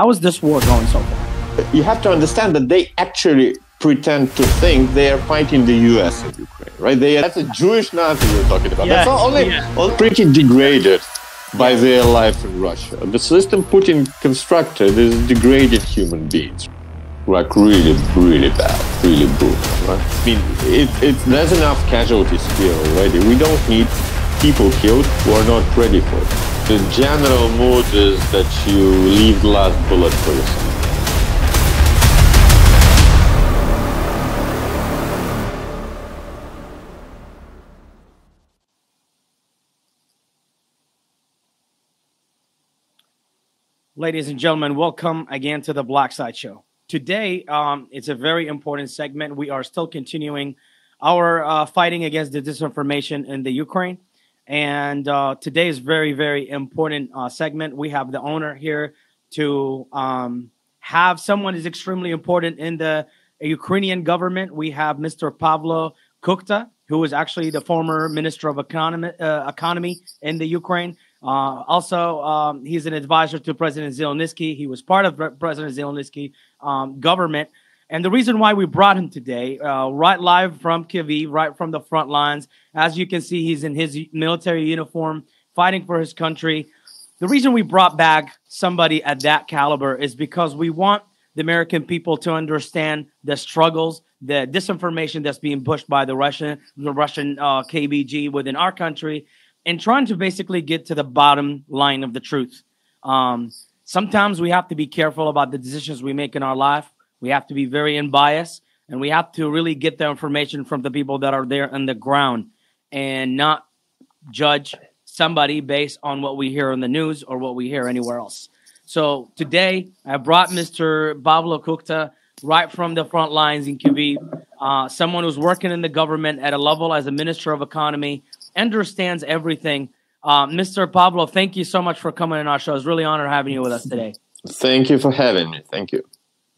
How is this war going so far? You have to understand that they actually pretend to think they are fighting the U.S. in Ukraine, right? They are, that's a Jewish Nazi we're talking about. Yeah, that's all, only yeah. all pretty degraded by their life in Russia. The system Putin constructed is degraded human beings, like really, really bad, really brutal. Right? I mean, it, it, there's enough casualties here already. We don't need people killed who are not ready for it. The general mood is that you leave the last bullet for yourself. Ladies and gentlemen, welcome again to the Black Site Show. Today, um, it's a very important segment. We are still continuing our uh, fighting against the disinformation in the Ukraine. And uh, is very, very important uh, segment. We have the owner here to um, have someone is extremely important in the Ukrainian government. We have Mr. Pavlo Kukhta, who is actually the former minister of economy, uh, economy in the Ukraine. Uh, also, um, he's an advisor to President Zelensky. He was part of Pre- President Zelensky um, government. And the reason why we brought him today, uh, right live from Kyiv, right from the front lines, as you can see, he's in his military uniform, fighting for his country. The reason we brought back somebody at that caliber is because we want the American people to understand the struggles, the disinformation that's being pushed by the Russian, the Russian uh, KBG within our country, and trying to basically get to the bottom line of the truth. Um, sometimes we have to be careful about the decisions we make in our life. We have to be very unbiased, and we have to really get the information from the people that are there on the ground, and not judge somebody based on what we hear in the news or what we hear anywhere else. So today, I brought Mr. Pablo Kukhta right from the front lines in Kyiv, uh, someone who's working in the government at a level as a minister of economy, understands everything. Uh, Mr. Pablo, thank you so much for coming on our show. It's really an honor having you with us today. Thank you for having me. Thank you.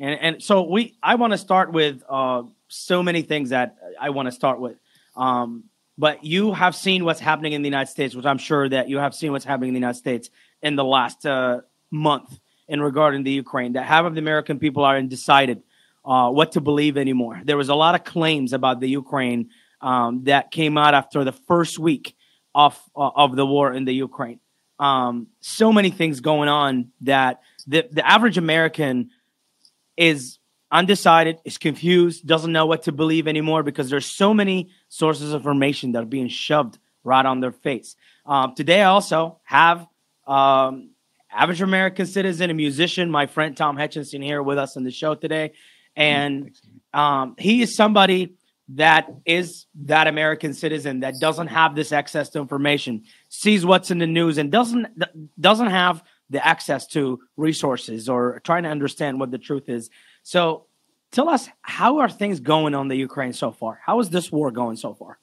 And and so we, I want to start with uh, so many things that I want to start with. Um, but you have seen what's happening in the United States, which I'm sure that you have seen what's happening in the United States in the last uh, month in regarding the Ukraine. That half of the American people are undecided uh, what to believe anymore. There was a lot of claims about the Ukraine um, that came out after the first week of uh, of the war in the Ukraine. Um, so many things going on that the the average American is undecided, is confused, doesn't know what to believe anymore because there's so many sources of information that are being shoved right on their face. Um, today, I also have um, average American citizen, a musician, my friend Tom Hutchinson here with us on the show today, and um, he is somebody that is that American citizen that doesn't have this access to information, sees what's in the news, and doesn't doesn't have the access to resources or trying to understand what the truth is. So, tell us how are things going on the Ukraine so far? How is this war going so far?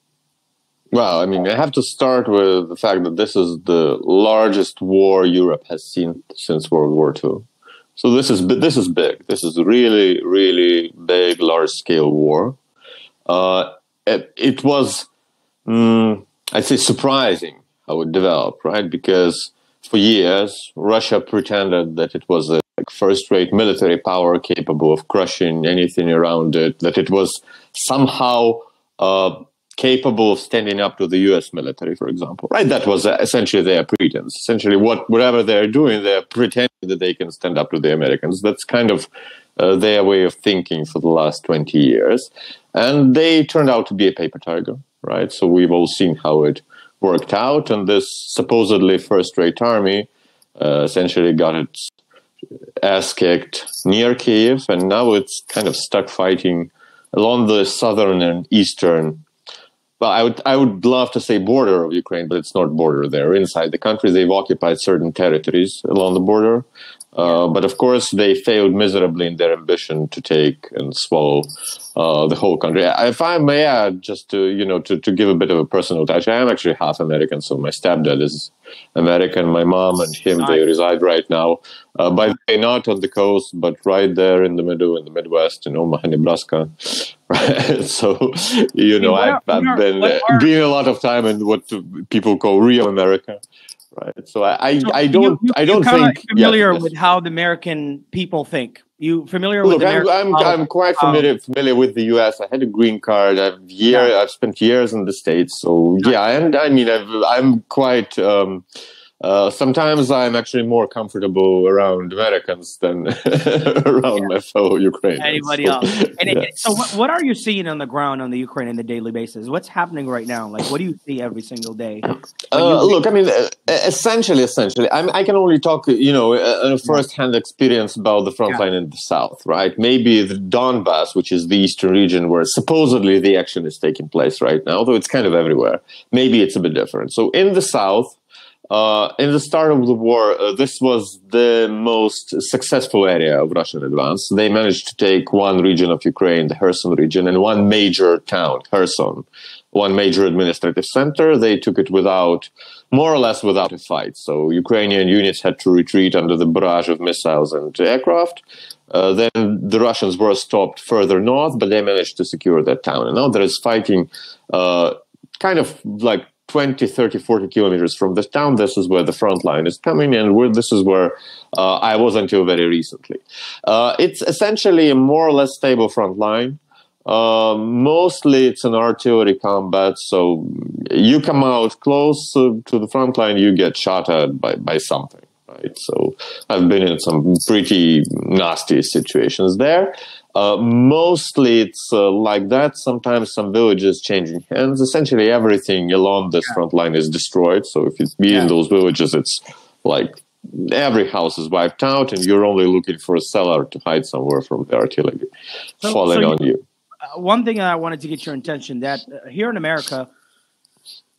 Well, I mean, I have to start with the fact that this is the largest war Europe has seen since World War II. So this is this is big. This is really, really big, large scale war. Uh, it, it, was, mm, I'd say, surprising how it developed, right? Because for years, Russia pretended that it was a first-rate military power capable of crushing anything around it. That it was somehow uh, capable of standing up to the U.S. military, for example. Right? That was uh, essentially their pretense. Essentially, what whatever they're doing, they're pretending that they can stand up to the Americans. That's kind of uh, their way of thinking for the last 20 years. And they turned out to be a paper tiger, right? So we've all seen how it worked out. And this supposedly first rate army uh, essentially got its ass kicked near Kiev. And now it's kind of stuck fighting along the southern and eastern. Well, I would I would love to say border of Ukraine, but it's not border there. Inside the country, they've occupied certain territories along the border, uh, but of course, they failed miserably in their ambition to take and swallow uh, the whole country. If I may add, just to you know, to, to give a bit of a personal touch, I am actually half American. So my stepdad is American. My mom and him they reside right now, uh, by the way, not on the coast, but right there in the middle, in the Midwest, in Omaha, Nebraska. Right. so you know, I've, I've been uh, been a lot of time in what people call real America. Right? So I I, so I don't you, you, I don't think familiar yes, with yes. how the American people think. You familiar Look, with? I'm I'm, I'm quite familiar familiar with the U.S. I had a green card. I've year yeah. I've spent years in the states, so yeah, and I mean i am quite. Um, uh, sometimes I'm actually more comfortable around Americans than around yeah. my fellow Ukrainians. Anybody so, else? And yeah. it, so, what, what, are you seeing on the ground on the Ukraine on the daily basis? What's happening right now? Like, what do you see every single day? Uh, look, I mean, uh, essentially, essentially, I'm, i can only talk, you know, a, a first-hand experience about the front yeah. line in the south, right? Maybe the Donbass, which is the eastern region where supposedly the action is taking place right now, though it's kind of everywhere. Maybe it's a bit different. So, in the south uh, in the start of the war, uh, this was the most successful area of Russian advance. They managed to take one region of Ukraine, the Kherson region, and one major town, Kherson, one major administrative center. They took it without, more or less without a fight. So Ukrainian units had to retreat under the barrage of missiles and aircraft. Uh, then the Russians were stopped further north, but they managed to secure that town. And now there is fighting uh, kind of like 20, 30, 40 kilometers from the town. This is where the front line is coming, and where this is where uh, I was until very recently. Uh, it's essentially a more or less stable front line. Uh, mostly it's an artillery combat, so you come out close to the front line, you get shot at by, by something. Right? So I've been in some pretty nasty situations there. Uh, mostly it's uh, like that. Sometimes some villages changing hands. Essentially, everything along this yeah. front line is destroyed. So if you be yeah. in those villages, it's like every house is wiped out, and you're only looking for a cellar to hide somewhere from the artillery so, falling so on you. Uh, one thing I wanted to get your attention that uh, here in America,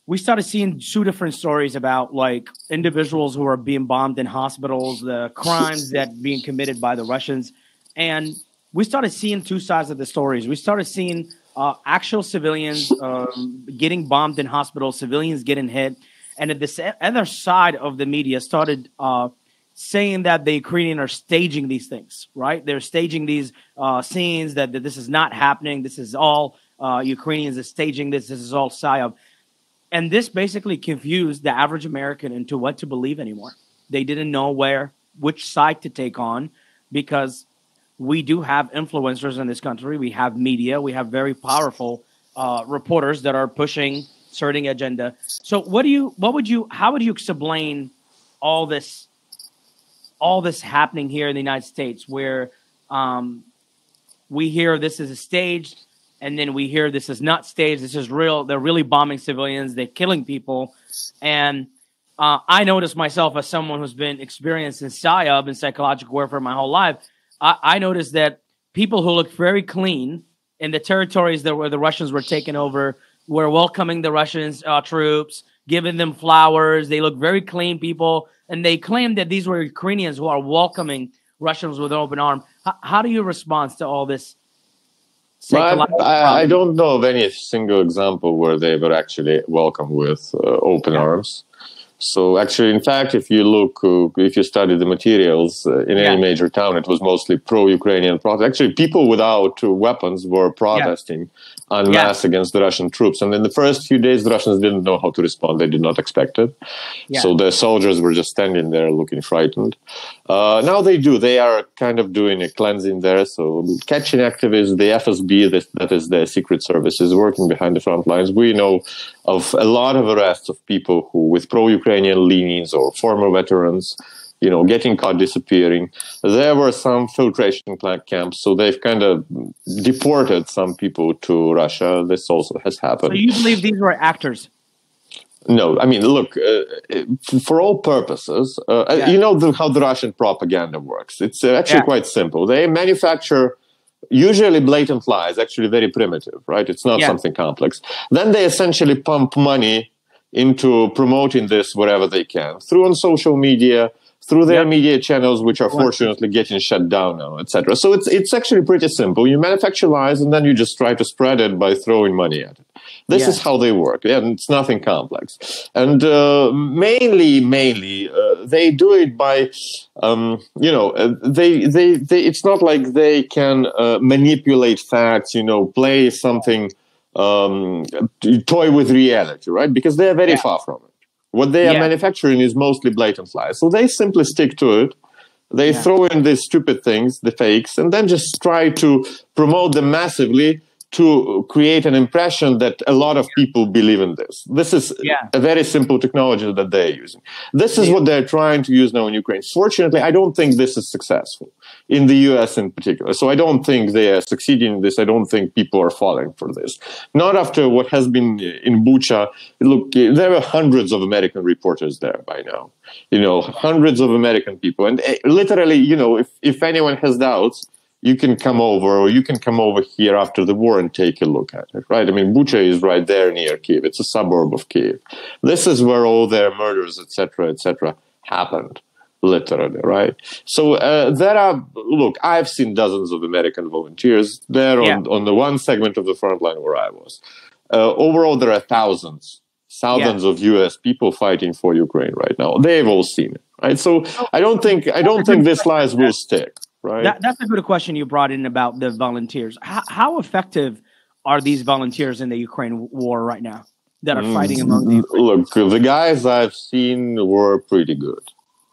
we started seeing two different stories about like individuals who are being bombed in hospitals, the crimes that being committed by the Russians, and we started seeing two sides of the stories. We started seeing uh, actual civilians um, getting bombed in hospitals, civilians getting hit, and at the other side of the media started uh, saying that the Ukrainians are staging these things. Right? They're staging these uh, scenes that, that, this is not happening. This is all uh, Ukrainians are staging this. This is all psyop. And this basically confused the average American into what to believe anymore. They didn't know where, which side to take on, because we do have influencers in this country. We have media. We have very powerful uh, reporters that are pushing certain agenda. So, what do you? What would you? How would you explain all this? All this happening here in the United States, where um, we hear this is a staged, and then we hear this is not staged. This is real. They're really bombing civilians. They're killing people, and uh, I noticed myself as someone who's been experienced in psyop and psychological warfare my whole life I, I noticed that people who looked very clean in the territories that where the Russians were taking over were welcoming the Russians uh, troops, giving them flowers. They look very clean people, and they claimed that these were Ukrainians who are welcoming Russians with an open arm. H- how do you respond to all this? Well, I, I, don't know of any single example where they were actually welcomed with uh, open arms. So actually, in fact, if you look, uh, if you study the materials uh, in yeah. any major town, it was mostly pro-Ukrainian protest. Actually, people without uh, weapons were protesting yeah. en masse yeah. against the Russian troops. And in the first few days, the Russians didn't know how to respond. They did not expect it. So the soldiers were just standing there looking frightened. Uh, now they do. They are kind of doing a cleansing there. So catching activists, the FSB, that is the secret service, is working behind the front lines. We know of a lot of arrests of people who, with pro-Ukrainian leanings or former veterans, you know, getting caught disappearing. There were some filtration camps, so they've kind of deported some people to Russia. This also has happened. So you believe these were actors? No, I mean, look, uh, for all purposes, uh, uh, yeah. you know the, how the Russian propaganda works. It's uh, actually yeah. quite simple. They manufacture usually blatant lies, actually very primitive, right? It's not yeah. something complex. Then they essentially pump money into promoting this wherever they can through on social media, through their media channels, which are fortunately getting shut down now, etc. So it's it's actually pretty simple. You manufacture lies, and then you just try to spread it by throwing money at it. This yeah. is how they work, and it's nothing complex. And uh, mainly, mainly, uh, they do it by, um, you know, uh, they, they they. It's not like they can uh, manipulate facts. You know, play something, um, toy with reality, right? Because they are very yeah. far from it What they Yeah. are manufacturing is mostly blatant lies. So they simply stick to it. They Yeah. throw in these stupid things, the fakes, and then just try to promote them massively to create an impression that a lot of people believe in this. This is Yeah. a very simple technology that they're using. This is Yeah. what they're trying to use now in Ukraine. Fortunately, I don't think this is successful in the US in particular. So I don't think they are succeeding in this. I don't think people are falling for this. Not after what has been in Bucha. Look, there are hundreds of American reporters there by now. You know, hundreds of American people. And eh, literally, you know, if, if anyone has doubts, you can come over or you can come over here after the war and take a look at it, right? I mean, Bucha is right there near Kiev. It's a suburb of Kiev. This is where all their murders, etc., etc., happened, literally, right? So uh, there are, look, I've seen dozens of American volunteers there on, Yeah. on the one segment of the front line where I was. Uh, overall, there are thousands, thousands of U.S. people fighting for Ukraine right now. They've all seen it, right? So I don't think I don't think this lies will stick, right? That, that's a good question you brought in about the volunteers. How, how effective are these volunteers in the Ukraine war right now that are fighting among the Look, the guys I've seen were pretty good.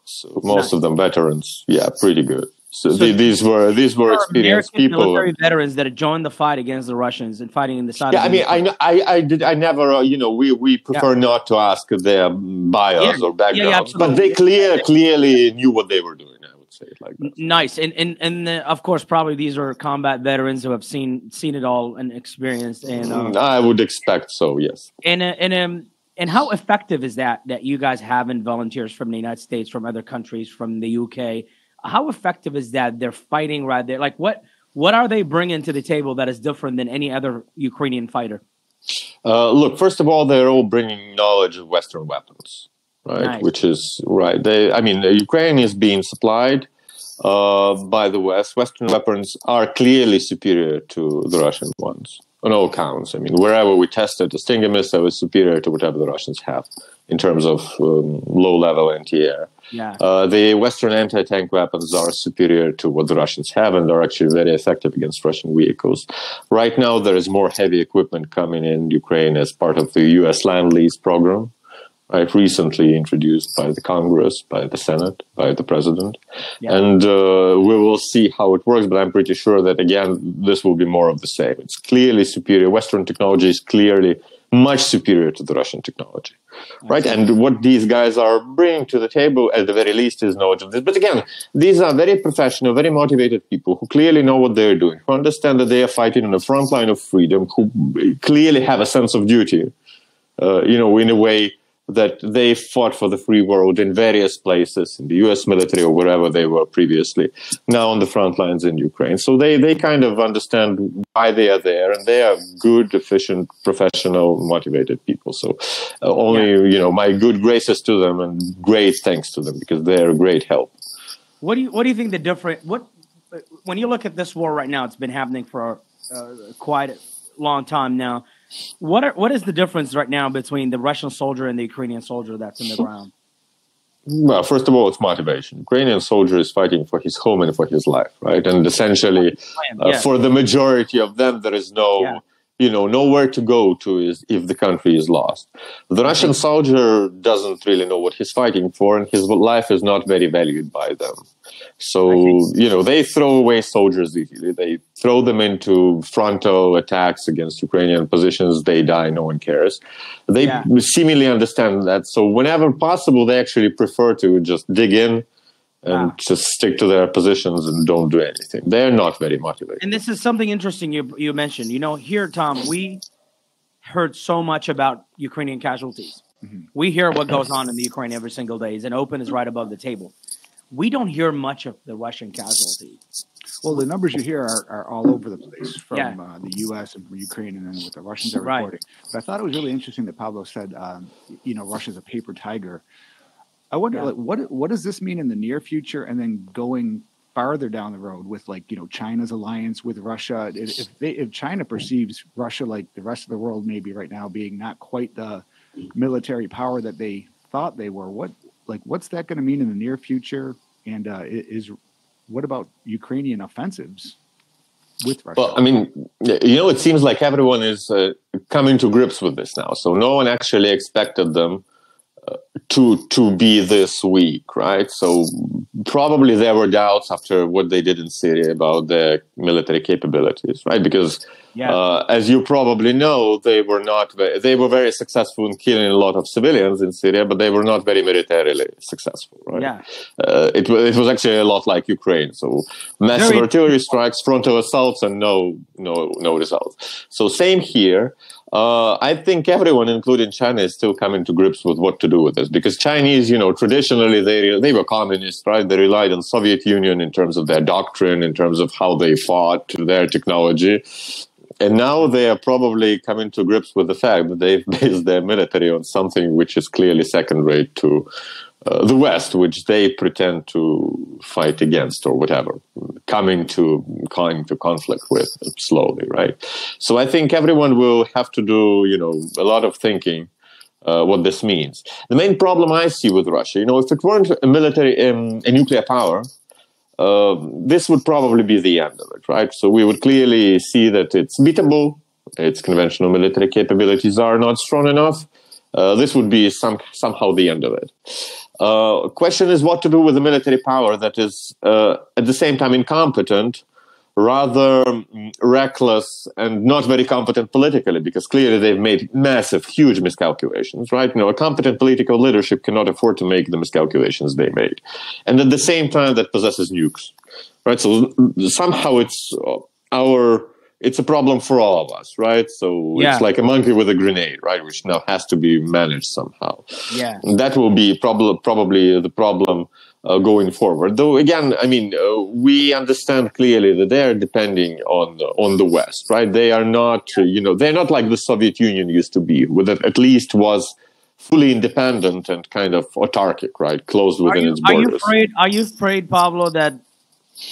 So most of them veterans, yeah, pretty good. So, So the- these were these were experienced American people. military veterans that joined the fight against the Russians and fighting in the side. Yeah, of I mean, I, I, I did, I never, uh, you know, we, we prefer not to ask their bios Yeah, or backgrounds, but they clear, clearly knew what they were doing. Say it like that. nice and and and uh, of course probably these are combat veterans who have seen seen it all and experienced and Mm, I would expect so. Yes. and uh, and um and how effective is that that you guys have in volunteers from the United States, from other countries, from the UK? How effective is that? They're fighting right there. Like what what are they bringing to the table that is different than any other Ukrainian fighter? Uh, look, first of all, they're all bringing knowledge of Western weapons, right? Nice. Which is right. They, I mean, the Ukraine is being supplied uh, by the West. Western weapons are clearly superior to the Russian ones on all counts. I mean, wherever we tested, the Stinger missile is superior to whatever the Russians have in terms of um, low-level anti-air. Yeah, Uh, the Western anti-tank weapons are superior to what the Russians have, and they're actually very effective against Russian vehicles. Right now, there is more heavy equipment coming in Ukraine as part of the U.S. lend lease program, right? Recently introduced by the Congress, by the Senate, by the President, Yeah. and uh, we will see how it works. But I'm pretty sure that again, this will be more of the same. It's clearly superior. Western technology is clearly much superior to the Russian technology right? And what these guys are bringing to the table, at the very least, is knowledge of this. But again, these are very professional, very motivated people who clearly know what they're doing, who understand that they are fighting on the front line of freedom, who clearly have a sense of duty, uh, you know, in a way that they fought for the free world in various places in the U.S. military or wherever they were previously, now on the front lines in Ukraine. So they, they kind of understand why they are there, and they are good, efficient, professional, motivated people. So uh, only, you know, my good graces to them and great thanks to them because they're a great help. What do you What do you think the different what when you look at this war right now? It's been happening for uh, quite a long time now. What are what is the difference right now between the Russian soldier and the Ukrainian soldier that's in the ground? Well, first of all, it's motivation. Ukrainian soldier is fighting for his home and for his life, right? And essentially, uh, Yeah. for the majority of them, there is no, Yeah. You know, nowhere to go to is if the country is lost. The mm-hmm. Russian soldier doesn't really know what he's fighting for, and his life is not very valued by them. So, you know, they throw away soldiers easily. They throw them into frontal attacks against Ukrainian positions. They die. No one cares. They Yeah. seemingly understand that. So, whenever possible, they actually prefer to just dig in and Wow. just stick to their positions and don't do anything. They're not very motivated. And this is something interesting you you mentioned. You know, here, Tom, we heard so much about Ukrainian casualties. We hear what goes on in the Ukraine every single day, and open is right above the table. We don't hear much of the Russian casualties. Well, the numbers you hear are, are all over the place from Yeah. uh, the U.S. and from Ukraine, and then what the Russians are Right. reporting. But I thought it was really interesting that Pablo said, um, you know, Russia's a paper tiger. I wonder, Yeah. like, what what does this mean in the near future, and then going farther down the road with like you know China's alliance with Russia? If if, they, if China perceives Russia like the rest of the world, maybe right now being not quite the military power that they thought they were, what like what's that going to mean in the near future? And uh, is what about Ukrainian offensives with Russia? Well, I mean, you know, it seems like everyone is uh, coming to grips with this now. So no one actually expected them to to be this weak, right? So probably there were doubts after what they did in Syria about their military capabilities, right? Because yeah. Uh, as you probably know, they were not very, they were very successful in killing a lot of civilians in Syria, but they were not very militarily successful. Right? Yeah. Uh, it, it was actually a lot like Ukraine. So massive very- artillery strikes, frontal assaults, and no no no results. So same here. Uh, I think everyone, including China, is still coming to grips with what to do with this because Chinese, you know, traditionally they they were communists, right? They relied on Soviet Union in terms of their doctrine, in terms of how they fought, their technology, and now they are probably coming to grips with the fact that they've based their military on something which is clearly second rate to uh, the West, which they pretend to fight against or whatever, coming to coming to conflict with slowly, right? So I think everyone will have to do, you know, a lot of thinking. Uh, what this means. The main problem I see with Russia, you know, if it weren't a military, um, a nuclear power, uh, this would probably be the end of it, right? So we would clearly see that it's beatable. Its conventional military capabilities are not strong enough. Uh, this would be some somehow the end of it. Uh, question is what to do with a military power that is uh, at the same time incompetent, rather um, reckless, and not very competent politically, because clearly they've made massive, huge miscalculations, right? You know, a competent political leadership cannot afford to make the miscalculations they made. And at the same time, that possesses nukes, right? So somehow it's uh, our it's a problem for all of us, right? So yeah. it's like a monkey with a grenade, right? Which now has to be managed somehow. Yeah, and that will be probably probably the problem uh, going forward. Though again, I mean, uh, we understand clearly that they are depending on on the West, right? They are not, uh, you know, they're not like the Soviet Union used to be, with at least was fully independent and kind of autarkic, right? Closed within you, its borders. Are you afraid? Are you afraid, Pavlo, that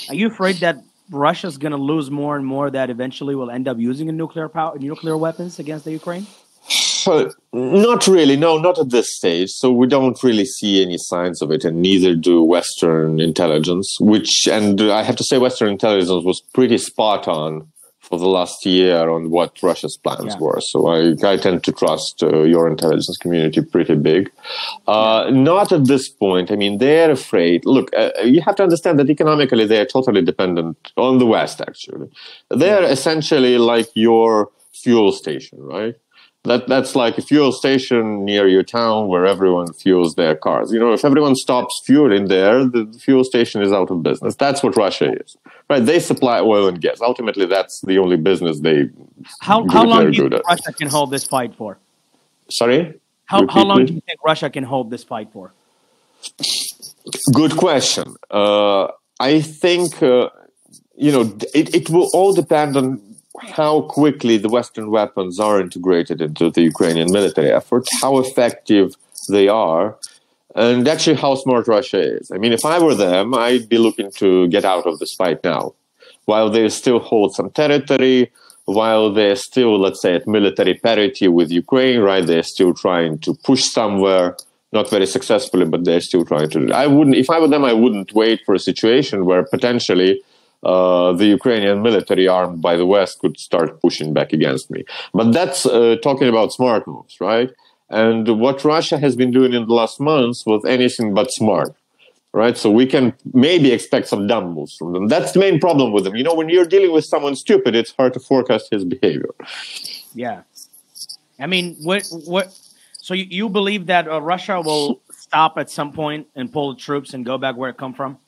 are you afraid that Russia's going to lose more and more that eventually will end up using a nuclear power, nuclear weapons against the Ukraine? But not really. No, not at this stage. So we don't really see any signs of it, and neither do Western intelligence. Which, and I have to say, Western intelligence was pretty spot on for the last year on what Russia's plans yeah. were. So I, I tend to trust uh, your intelligence community pretty big. Uh, not at this point. I mean, they're afraid. Look, uh, you have to understand that economically they are totally dependent on the West, actually. They're yeah. essentially like your fuel station, right? That that's like a fuel station near your town where everyone fuels their cars. You know, if everyone stops fueling there, the fuel station is out of business. That's what Russia is, right? They supply oil and gas. Ultimately, that's the only business they. How how long do you think Russia can hold this fight for? Sorry. How how long do you think Russia can hold this fight for? Good question. Uh, I think uh, you know it, it will all depend on how quickly the Western weapons are integrated into the Ukrainian military effort, how effective they are, and actually how smart Russia is. I mean, if I were them, I'd be looking to get out of this fight now. While they still hold some territory, while they're still, let's say, at military parity with Ukraine, right? They're still trying to push somewhere, not very successfully, but they're still trying to. I wouldn't, if I were them, I wouldn't wait for a situation where potentially uh, the Ukrainian military armed by the West could start pushing back against me. But that's uh, talking about smart moves, right? And what Russia has been doing in the last months was anything but smart, right? So we can maybe expect some dumb moves from them. That's the main problem with them. You know, when you're dealing with someone stupid, it's hard to forecast his behavior. Yeah. I mean, what, what, so you, you believe that uh, Russia will stop at some point and pull the troops and go back where it come from?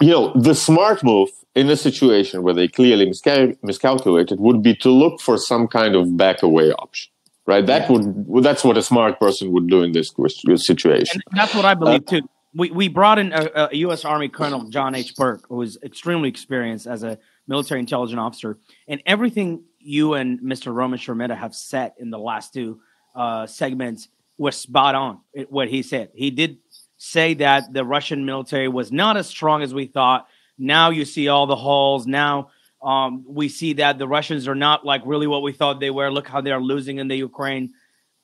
You know, the smart move in a situation where they clearly miscal- miscalculated would be to look for some kind of back away option, right? That yeah. would that's what a smart person would do in this situation. And that's what I believe uh, too. We we brought in a, a, U.S. Army Colonel John H. Burke, who is extremely experienced as a military intelligence officer, and everything you and Mr. Roman Sheremeta have said in the last two uh, segments was spot on. What he said, he did say that the Russian military was not as strong as we thought. Now you see all the halls. Now um, we see that the Russians are not like really what we thought they were. Look how they are losing in the Ukraine.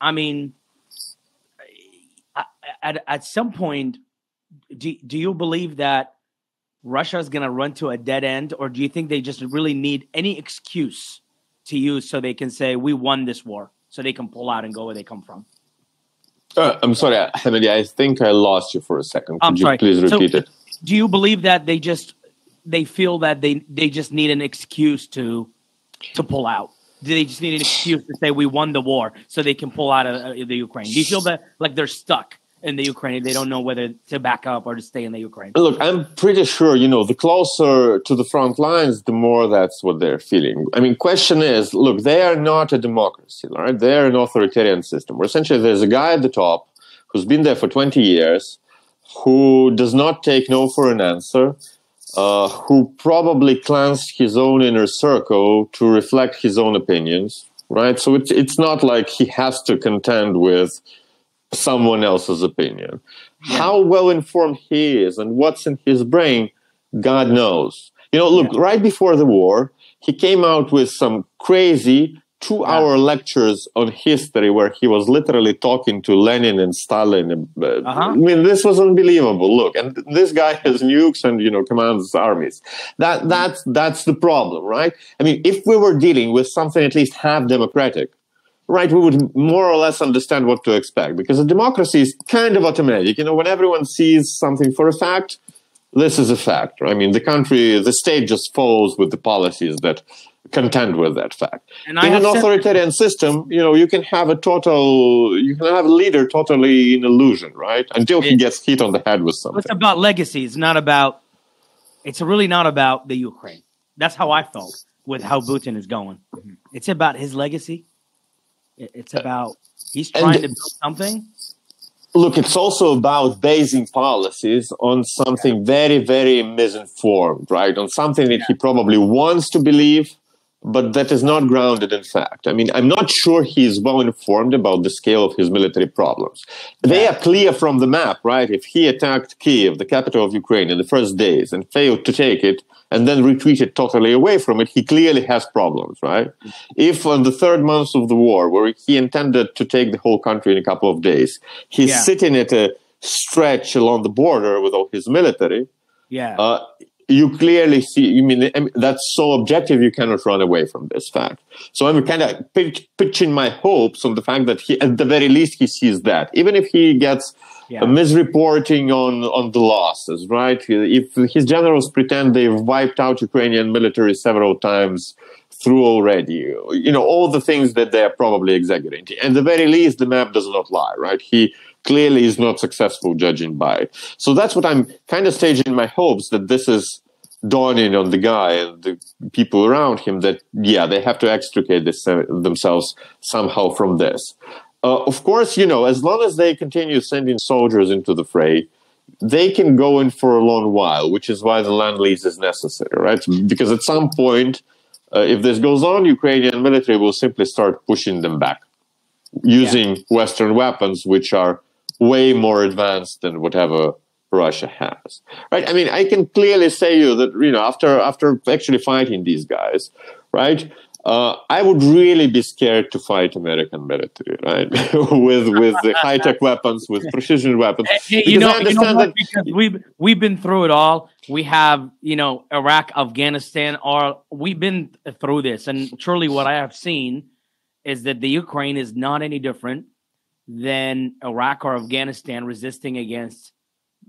I mean, at, at some point, do, do you believe that Russia is going to run to a dead end, or do you think they just really need any excuse to use so they can say we won this war, so they can pull out and go where they come from? Uh, I'm sorry, Hamidi. I think I lost you for a second. Could I'm you sorry. please So- repeat it? Do you believe that they just they feel that they they just need an excuse to to pull out? Do they just need an excuse to say we won the war so they can pull out of, uh, the Ukraine? Do you feel that like they're stuck in the Ukraine? They don't know whether to back up or to stay in the Ukraine. Look, I'm pretty sure, you know, the closer to the front lines, the more that's what they're feeling. I mean, question is, look, they are not a democracy, right? They're an authoritarian system where essentially there's a guy at the top who's been there for 20 years, who does not take no for an answer, uh, who probably cleansed his own inner circle to reflect his own opinions, right? So it's, it's not like he has to contend with someone else's opinion. How well informed he is and what's in his brain, God knows. You know, look, right before the war, he came out with some crazy two hour lectures on history where he was literally talking to Lenin and Stalin. Uh, Uh-huh. I mean, this was unbelievable. Look, and this guy has nukes and, you know, commands armies. That, that's, that's the problem, right? I mean, if we were dealing with something at least half democratic, right, we would more or less understand what to expect because a democracy is kind of automatic. You know, when everyone sees something for a fact, this is a fact. I mean, the country, the state just follows with the policies that contend with that fact. And In an authoritarian system, you know, you can have a total, you can have a leader totally in illusion, right? Until he gets hit on the head with something. It's about legacy. It's not about. It's really not about the Ukraine. That's how I felt with how Putin is going. It's about his legacy. It- It's uh, about he's and- trying to build something. Look, it's also about basing policies on something very, very misinformed, right? On something that he probably wants to believe, but that is not grounded in fact. I mean, I'm not sure he's well informed about the scale of his military problems. They are clear from the map, right? If he attacked Kiev, the capital of Ukraine, in the first days and failed to take it, and then retreated totally away from it, he clearly has problems, right? If on the third month of the war, where he intended to take the whole country in a couple of days, he's Yeah. sitting at a stretch along the border with all his military, Yeah. uh, you clearly see. You mean I mean, that's so objective? You cannot run away from this fact. So I'm kind of pitch, pitching my hopes on the fact that he, at the very least, he sees that. Even if he gets Yeah. misreporting on on the losses, right? If his generals pretend they've wiped out Ukrainian military several times through already, you know, all the things that they are probably exaggerating. At the very least, the map does not lie, right? He clearly is not successful judging by it. So that's what I'm kind of staging my hopes that this is dawning on the guy and the people around him that yeah they have to extricate this, uh, themselves somehow from this uh, of course you know as long as they continue sending soldiers into the fray they can go in for a long while which is why the lend lease is necessary right because at some point uh, if this goes on ukrainian military will simply start pushing them back using western weapons which are way more advanced than whatever Russia has. Right? I mean, I can clearly say you that you know after after actually fighting these guys, right? Uh, I would really be scared to fight American military, right? with with the high tech weapons, with precision weapons. Hey, you know, you know understand what? because we've we've been through it all. We have, you know, Iraq, Afghanistan, or we've been through this, and truly, what I have seen is that the Ukraine is not any different than Iraq or Afghanistan resisting against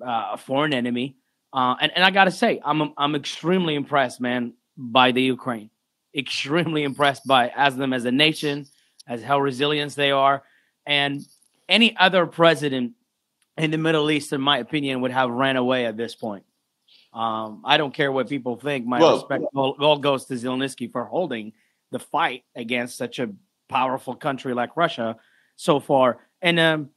uh, a foreign enemy. Uh, and and I gotta say, I'm I'm extremely impressed, man, by the Ukraine. Extremely impressed by as them as a nation, as how resilient they are, and any other president in the Middle East, in my opinion, would have ran away at this point. Um, I don't care what people think. My Well- respect all, all goes to Zelensky for holding the fight against such a powerful country like Russia so far. And um,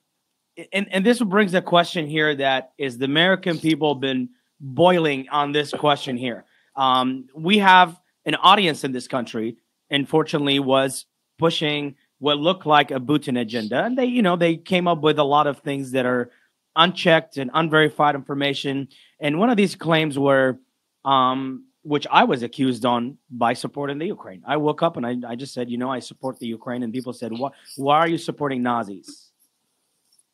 and and this brings a question here that is the American people been boiling on this question here. Um, we have an audience in this country, unfortunately, was pushing what looked like a Putin agenda, and they, you know, they came up with a lot of things that are unchecked and unverified information. And one of these claims were, um, which I was accused on by supporting the Ukraine. I woke up and I, I just said, you know, I support the Ukraine, and people said, "What? Why are you supporting Nazis?"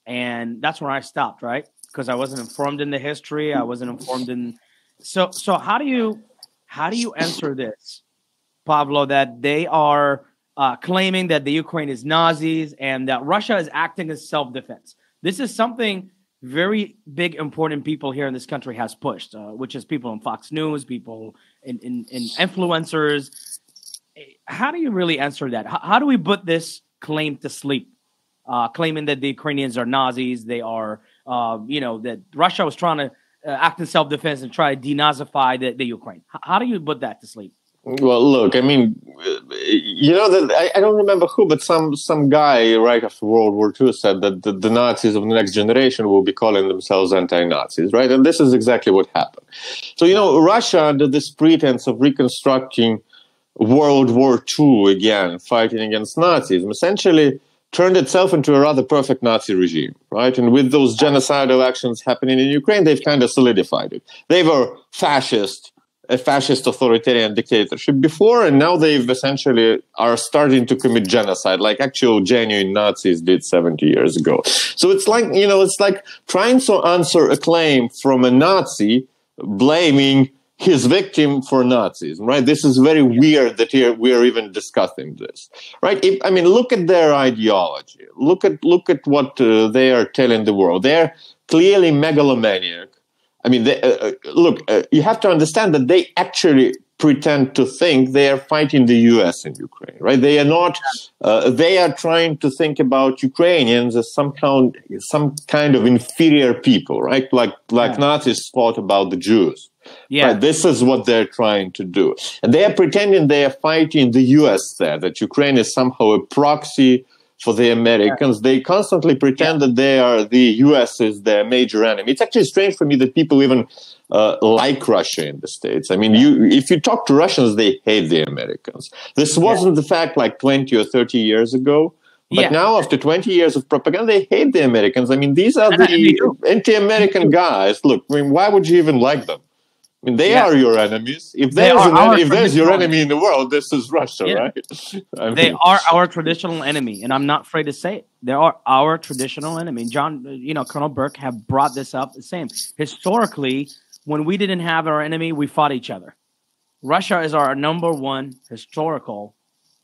And that's where I stopped, right? Because I wasn't informed in the history. I wasn't informed in. So, so how do you, how do you answer this, Pablo? That they are uh, claiming that the Ukraine is Nazis and that Russia is acting as self defense. This is something very big, important people here in this country has pushed, uh, which is people on Fox News, people in, in, in influencers. How do you really answer that? How, how do we put this claim to sleep? Uh, claiming that the Ukrainians are Nazis, they are, uh, you know, that Russia was trying to uh, act in self defense and try to denazify the, the Ukraine. H- how do you put that to sleep? Well, look, I mean, you know that I, I, don't remember who, but some some guy right after World War II said that the, the, Nazis of the next generation will be calling themselves anti-Nazis, right? And this is exactly what happened. So you know, Russia, under this pretense of reconstructing World War II again, fighting against Nazism, essentially turned itself into a rather perfect Nazi regime, right? And with those genocidal actions happening in Ukraine, they've kind of solidified it. They were fascist a fascist authoritarian dictatorship before, and now they've essentially are starting to commit genocide, like actual genuine Nazis did 70 years ago. So it's like, you know, it's like trying to answer a claim from a Nazi blaming his victim for Nazism, right? This is very weird that here we are even discussing this, right? If, I mean, look at their ideology. Look at look at what uh, they are telling the world. They're clearly megalomaniac I mean, they, uh, uh, look, uh, you have to understand that they actually pretend to think they are fighting the U.S. in Ukraine, right? They are not. Uh, they are trying to think about Ukrainians as somehow some kind of inferior people, right? Like like yeah. Nazis thought about the Jews. Yeah. Right? This is what they're trying to do, and they are pretending they are fighting the U.S. there. That Ukraine is somehow a proxy for the Americans. They constantly pretend that they are the U.S. is their major enemy. It's actually strange for me that people even uh, like Russia in the states. I mean, you if you talk to Russians, they hate the Americans. This wasn't yeah. the fact like twenty or thirty years ago. But yeah. now, after 20 years of propaganda, they hate the Americans. I mean, these are the anti American guys. Look, I mean, why would you even like them? I mean, they yeah. are your enemies. If there's, an, if there's your enemy in the world, this is Russia, yeah. right? I they mean. are our traditional enemy, and I'm not afraid to say it. They are our traditional enemy. John, you know, Colonel Burke have brought this up the same. Historically, when we didn't have our enemy, we fought each other. Russia is our number one historical,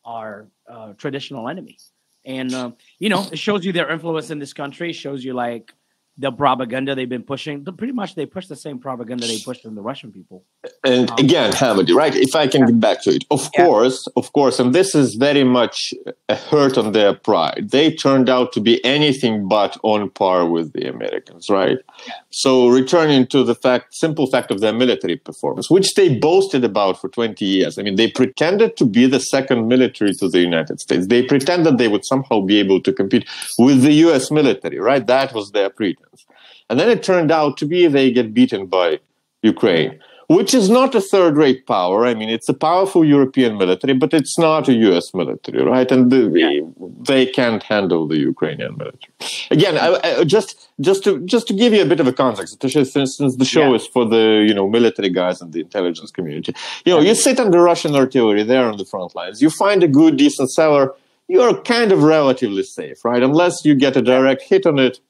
our uh, traditional enemy, and uh, you know, it shows you their influence in this country. It shows you like the propaganda they've been pushing. Pretty much, they push the same propaganda they pushed on the Russian people. And um, again, Hamidi, right? If I can yeah. get back to it, of yeah. course, of course, and this is very much a hurt on their pride. They turned out to be anything but on par with the Americans, right? Yeah. So, returning to the fact, simple fact of their military performance, which they boasted about for 20 years. I mean, they pretended to be the second military to the United States. They pretended they would somehow be able to compete with the U.S. military, right? That was their pretense. And then it turned out to be they get beaten by Ukraine, which is not a third rate power. I mean, it's a powerful European military, but it's not a US military, right? And the, they can't handle the Ukrainian military. Again, I, I, just just to just to give you a bit of a context, since the show yeah. is for the you know military guys and the intelligence community, you know, you sit under Russian artillery there on the front lines, you find a good, decent cellar, you're kind of relatively safe, right? Unless you get a direct hit on it,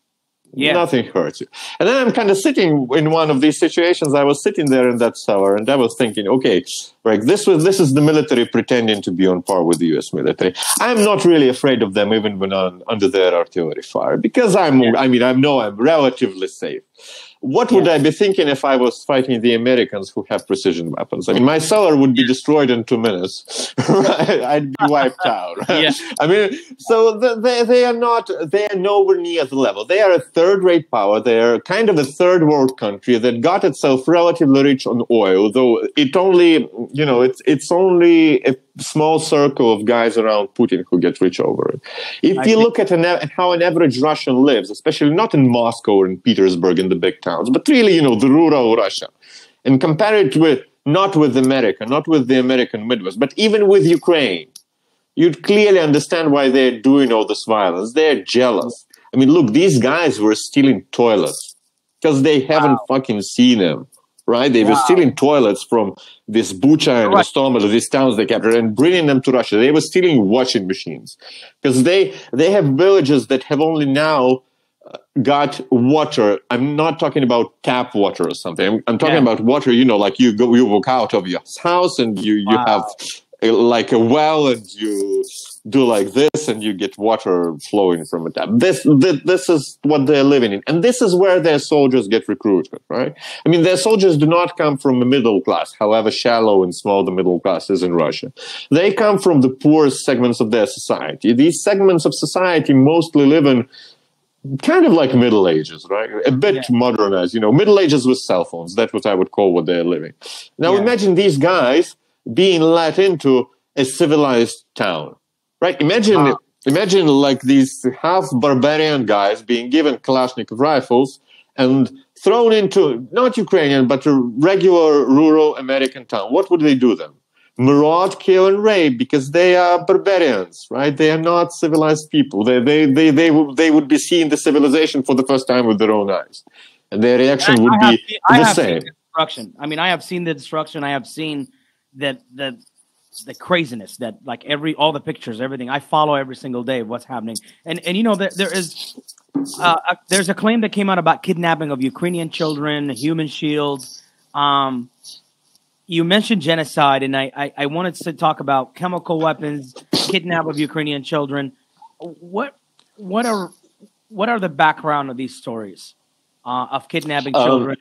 yeah. Nothing hurts you. And then I'm kind of sitting in one of these situations. I was sitting there in that cellar and I was thinking, okay, like this was this is the military pretending to be on par with the US military. I'm not really afraid of them even when I'm under their artillery fire because I'm yeah. I mean I know I'm relatively safe what would I be thinking if I was fighting the Americans who have precision weapons? I mean, my cellar would be destroyed in two minutes. I'd be wiped out. yeah. I mean, so they, they are not, they are nowhere near the level. They are a third rate power. They are kind of a third world country that got itself relatively rich on oil, though it only, you know, it's, it's only a small circle of guys around Putin who get rich over it. If I you look at, an, how an average Russian lives, especially not in Moscow or in Petersburg in the big towns, but really, you know, the rural Russia, and compare it with not with America, not with the American Midwest, but even with Ukraine, you'd clearly understand why they're doing all this violence. They're jealous. I mean, look, these guys were stealing toilets because they haven't wow. fucking seen them right? They wow. were stealing toilets from this Bucha and right. These towns they captured, and bringing them to Russia. They were stealing washing machines because they they have villages that have only now uh, got water. I'm not talking about tap water or something. I'm, I'm talking yeah. about water. You know, like you go, you walk out of your house and you wow. you have like a well and you do like this and you get water flowing from a tap. This, this, this is what they're living in. And this is where their soldiers get recruited, right? I mean, their soldiers do not come from the middle class, however shallow and small the middle class is in Russia. They come from the poorest segments of their society. These segments of society mostly live in kind of like Middle Ages, right? A bit yeah. modernized, you know, Middle Ages with cell phones. That's what I would call what they're living. Now yeah. imagine these guys being let into a civilized town, right? Imagine, wow. imagine like these half barbarian guys being given Kalashnikov rifles and thrown into not Ukrainian, but a regular rural American town. What would they do then? maraud, kill, and rape because they are barbarians, right? They are not civilized people. They, they, they, they, would, they would be seeing the civilization for the first time with their own eyes. And their reaction would be seen, the same. The destruction. I mean, I have seen the destruction. I have seen that the the craziness that like every all the pictures, everything. I follow every single day what's happening. And and you know there, there is uh, a, there's a claim that came out about kidnapping of Ukrainian children, human shields. Um, you mentioned genocide, and I, I, I, wanted to talk about chemical weapons, kidnap of Ukrainian children. What what are what are the background of these stories uh, of kidnapping um, children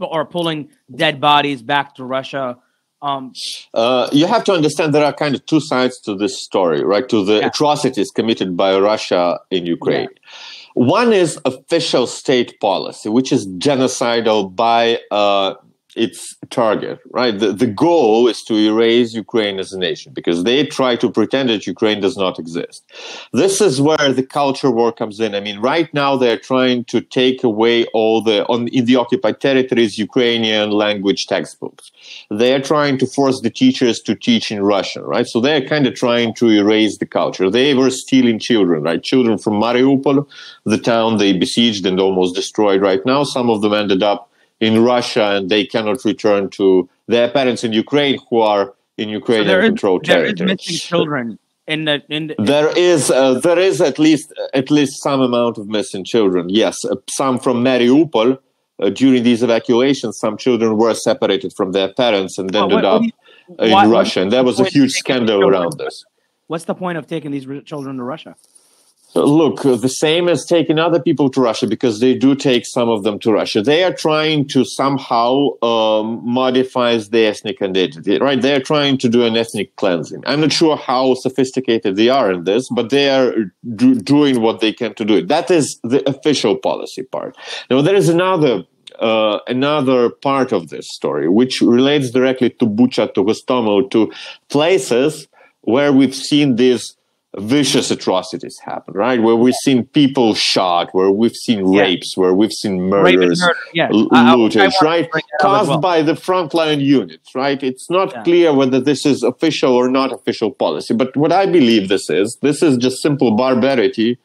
or pulling dead bodies back to Russia? Um, uh, you have to understand there are kind of two sides to this story, right? To the yeah. atrocities committed by Russia in Ukraine. Yeah. One is official state policy, which is genocidal by uh, its target, right? The, the goal is to erase Ukraine as a nation because they try to pretend that Ukraine does not exist. This is where the culture war comes in. I mean, right now they're trying to take away all the, on, in the occupied territories, Ukrainian language textbooks. They're trying to force the teachers to teach in Russian, right? So they're kind of trying to erase the culture. They were stealing children, right? Children from Mariupol, the town they besieged and almost destroyed right now. Some of them ended up in Russia and they cannot return to their parents in Ukraine who are in Ukrainian so controlled territory. There is missing children in the in the, there is uh, there is at least at least some amount of missing children. Yes, uh, some from Mariupol. Uh, during these evacuations, some children were separated from their parents and ended what, what up you, in Russia, and there was a huge scandal around this. What's the point of taking these children to Russia? Look, the same as taking other people to Russia because they do take some of them to Russia. They are trying to somehow um, modify the ethnic identity, right? They are trying to do an ethnic cleansing. I'm not sure how sophisticated they are in this, but they are do- doing what they can to do it. That is the official policy part. Now, there is another uh, another part of this story, which relates directly to Bucha, to Hostomel, to places where we've seen these vicious atrocities happen, right? Where we've seen people shot, where we've seen yeah. rapes, where we've seen murders, murder. yeah. lootage, right? Caused well. by the frontline units, right? It's not yeah. clear whether this is official or not official policy. But what I believe this is, this is just simple barbarity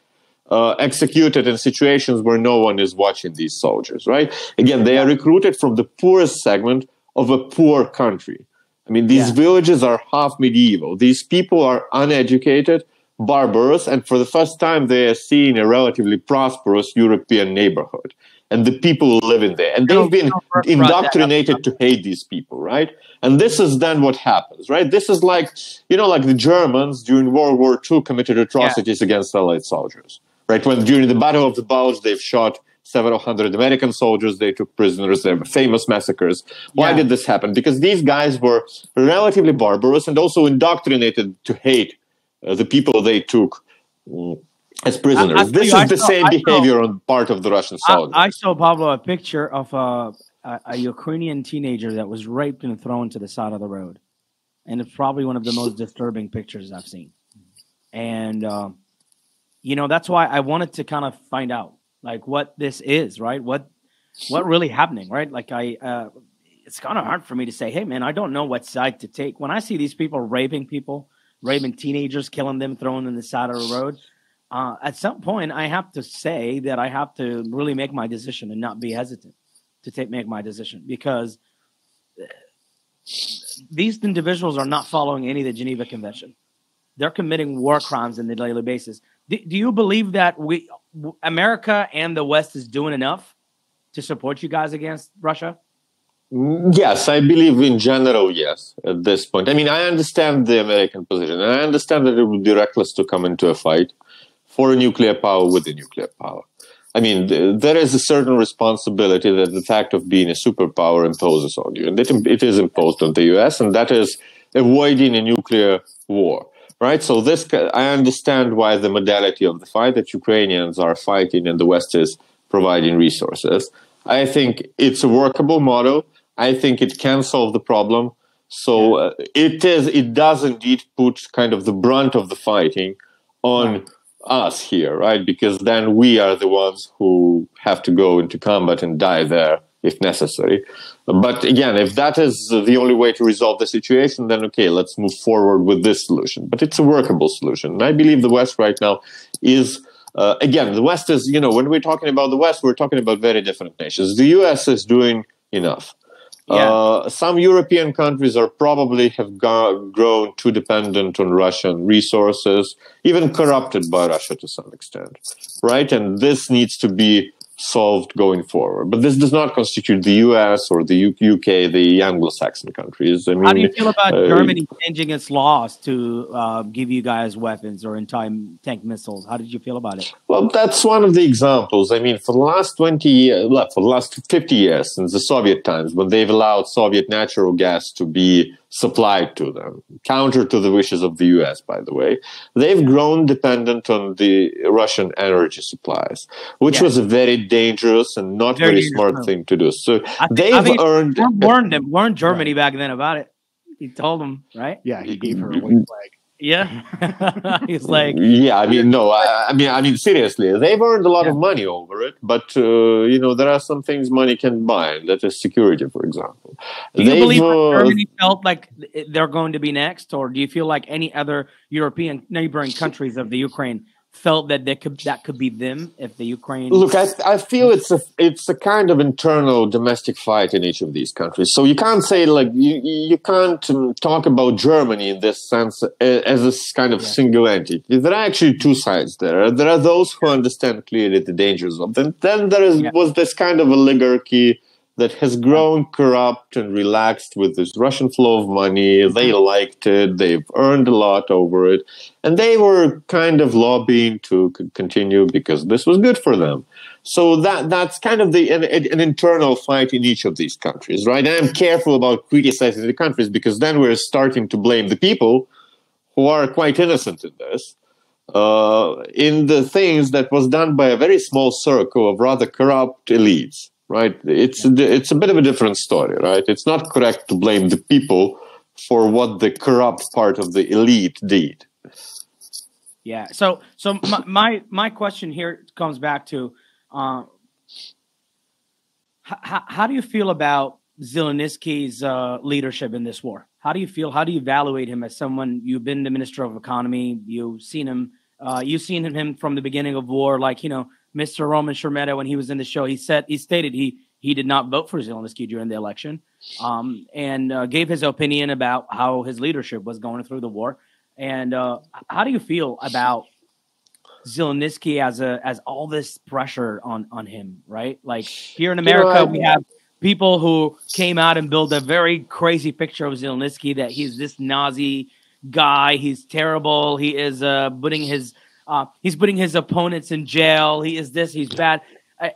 uh, executed in situations where no one is watching these soldiers, right? Again, they are recruited from the poorest segment of a poor country. I mean, these villages are half medieval. These people are uneducated barbarous, and for the first time, they are seeing a relatively prosperous European neighborhood. And the people living there, and they've been indoctrinated to hate these people, right? And this is then what happens, right? This is like, you know, like the Germans during World War II committed atrocities yeah. against Allied soldiers, right? When during the Battle of the Bulge, they've shot several hundred American soldiers. They took prisoners. There were famous massacres. Why yeah. did this happen? Because these guys were relatively barbarous and also indoctrinated to hate the people they took mm, as prisoners. I, I this is the saw, same behavior saw, on part of the Russian soldiers. I, saw Pablo a picture of a, a, a, Ukrainian teenager that was raped and thrown to the side of the road, and it's probably one of the most disturbing pictures I've seen. And uh, you know that's why I wanted to kind of find out like what this is, right? What what really happening, right? Like I. Uh, it's kind of hard for me to say, hey man, I don't know what side to take. When I see these people raping people, raping teenagers, killing them, throwing them in the side of the road. Uh, at some point, I have to say that I have to really make my decision and not be hesitant to take make my decision because uh, these individuals are not following any of the Geneva Convention. They're committing war crimes on the daily basis. Do, do you believe that we, America and the West, is doing enough to support you guys against Russia? Yes, I believe in general, yes, at this point. I mean, I understand the American position, and I understand that it would be reckless to come into a fight for a nuclear power with a nuclear power. I mean, th- there is a certain responsibility that the fact of being a superpower imposes on you, and it, it is imposed on the US, and that is avoiding a nuclear war. Right, so this I understand why the modality of the fight that Ukrainians are fighting and the West is providing resources. I think it's a workable model. I think it can solve the problem. So uh, it is. It does indeed put kind of the brunt of the fighting on us here, right? Because then we are the ones who have to go into combat and die there if necessary. But again, if that is the only way to resolve the situation, then okay, let's move forward with this solution. But it's a workable solution. And I believe the West right now is uh, again, the West is, you know, when we're talking about the West, we're talking about very different nations. The US is doing enough. Yeah. Uh, some European countries are probably have go- grown too dependent on Russian resources, even corrupted by Russia to some extent, right? And this needs to be solved going forward. But this does not constitute the US or the U- UK, the Anglo-Saxon countries. I mean, how do you feel about uh, Germany changing its laws to uh, give you guys weapons or anti-tank missiles? How did you feel about it? Well, that's one of the examples. I mean, for the last 20 years, for the last 50 years since the Soviet times, when they've allowed Soviet natural gas to be supplied to them, counter to the wishes of the US, by the way. They've grown dependent on the Russian energy supplies, which was a very dangerous and not very, very smart thing to do. So I they've I mean, earned. Warned them, warned Germany right. back then about it. He told them, right? Yeah, he gave her a white mm-hmm. flag. Yeah, he's like. Yeah, I mean, no, I, I, mean, I mean, seriously, they've earned a lot yeah. of money over it, but uh, you know, there are some things money can buy. That is security, for example. Do you they've, believe uh, Germany felt like they're going to be next, or do you feel like any other European neighboring countries of the Ukraine felt that they could that could be them if the Ukraine. Look, I, I feel it's a it's a kind of internal domestic fight in each of these countries. So you can't say like you you can't um, talk about Germany in this sense as a kind of yeah. single entity. There are actually two sides there. There are those who understand clearly the dangers of them. Then there is yeah. was this kind of oligarchy that has grown corrupt and relaxed with this Russian flow of money. They liked it. They've earned a lot over it. And they were kind of lobbying to continue because this was good for them. So that that's kind of the an, an internal fight in each of these countries, right? And I'm careful about criticizing the countries because then we're starting to blame the people who are quite innocent in this. Uh, in the things that was done by a very small circle of rather corrupt elites right? It's a, it's a bit of a different story, right? It's not correct to blame the people for what the corrupt part of the elite did. Yeah. So so my my, my question here comes back to uh, how, how do you feel about Zelensky's uh, leadership in this war? How do you feel? How do you evaluate him as someone you've been the minister of economy? You've seen him. Uh, you've seen him from the beginning of war. Like you know, Mr. Roman Sheremeta, when he was in the show, he said he stated he he did not vote for Zelensky during the election, um, and uh, gave his opinion about how his leadership was going through the war. And uh, how do you feel about Zelensky as a as all this pressure on on him? Right, like here in America, you know, I, we have people who came out and built a very crazy picture of Zelensky that he's this Nazi guy, he's terrible, he is uh, putting his uh, he's putting his opponents in jail. He is this. He's bad. I,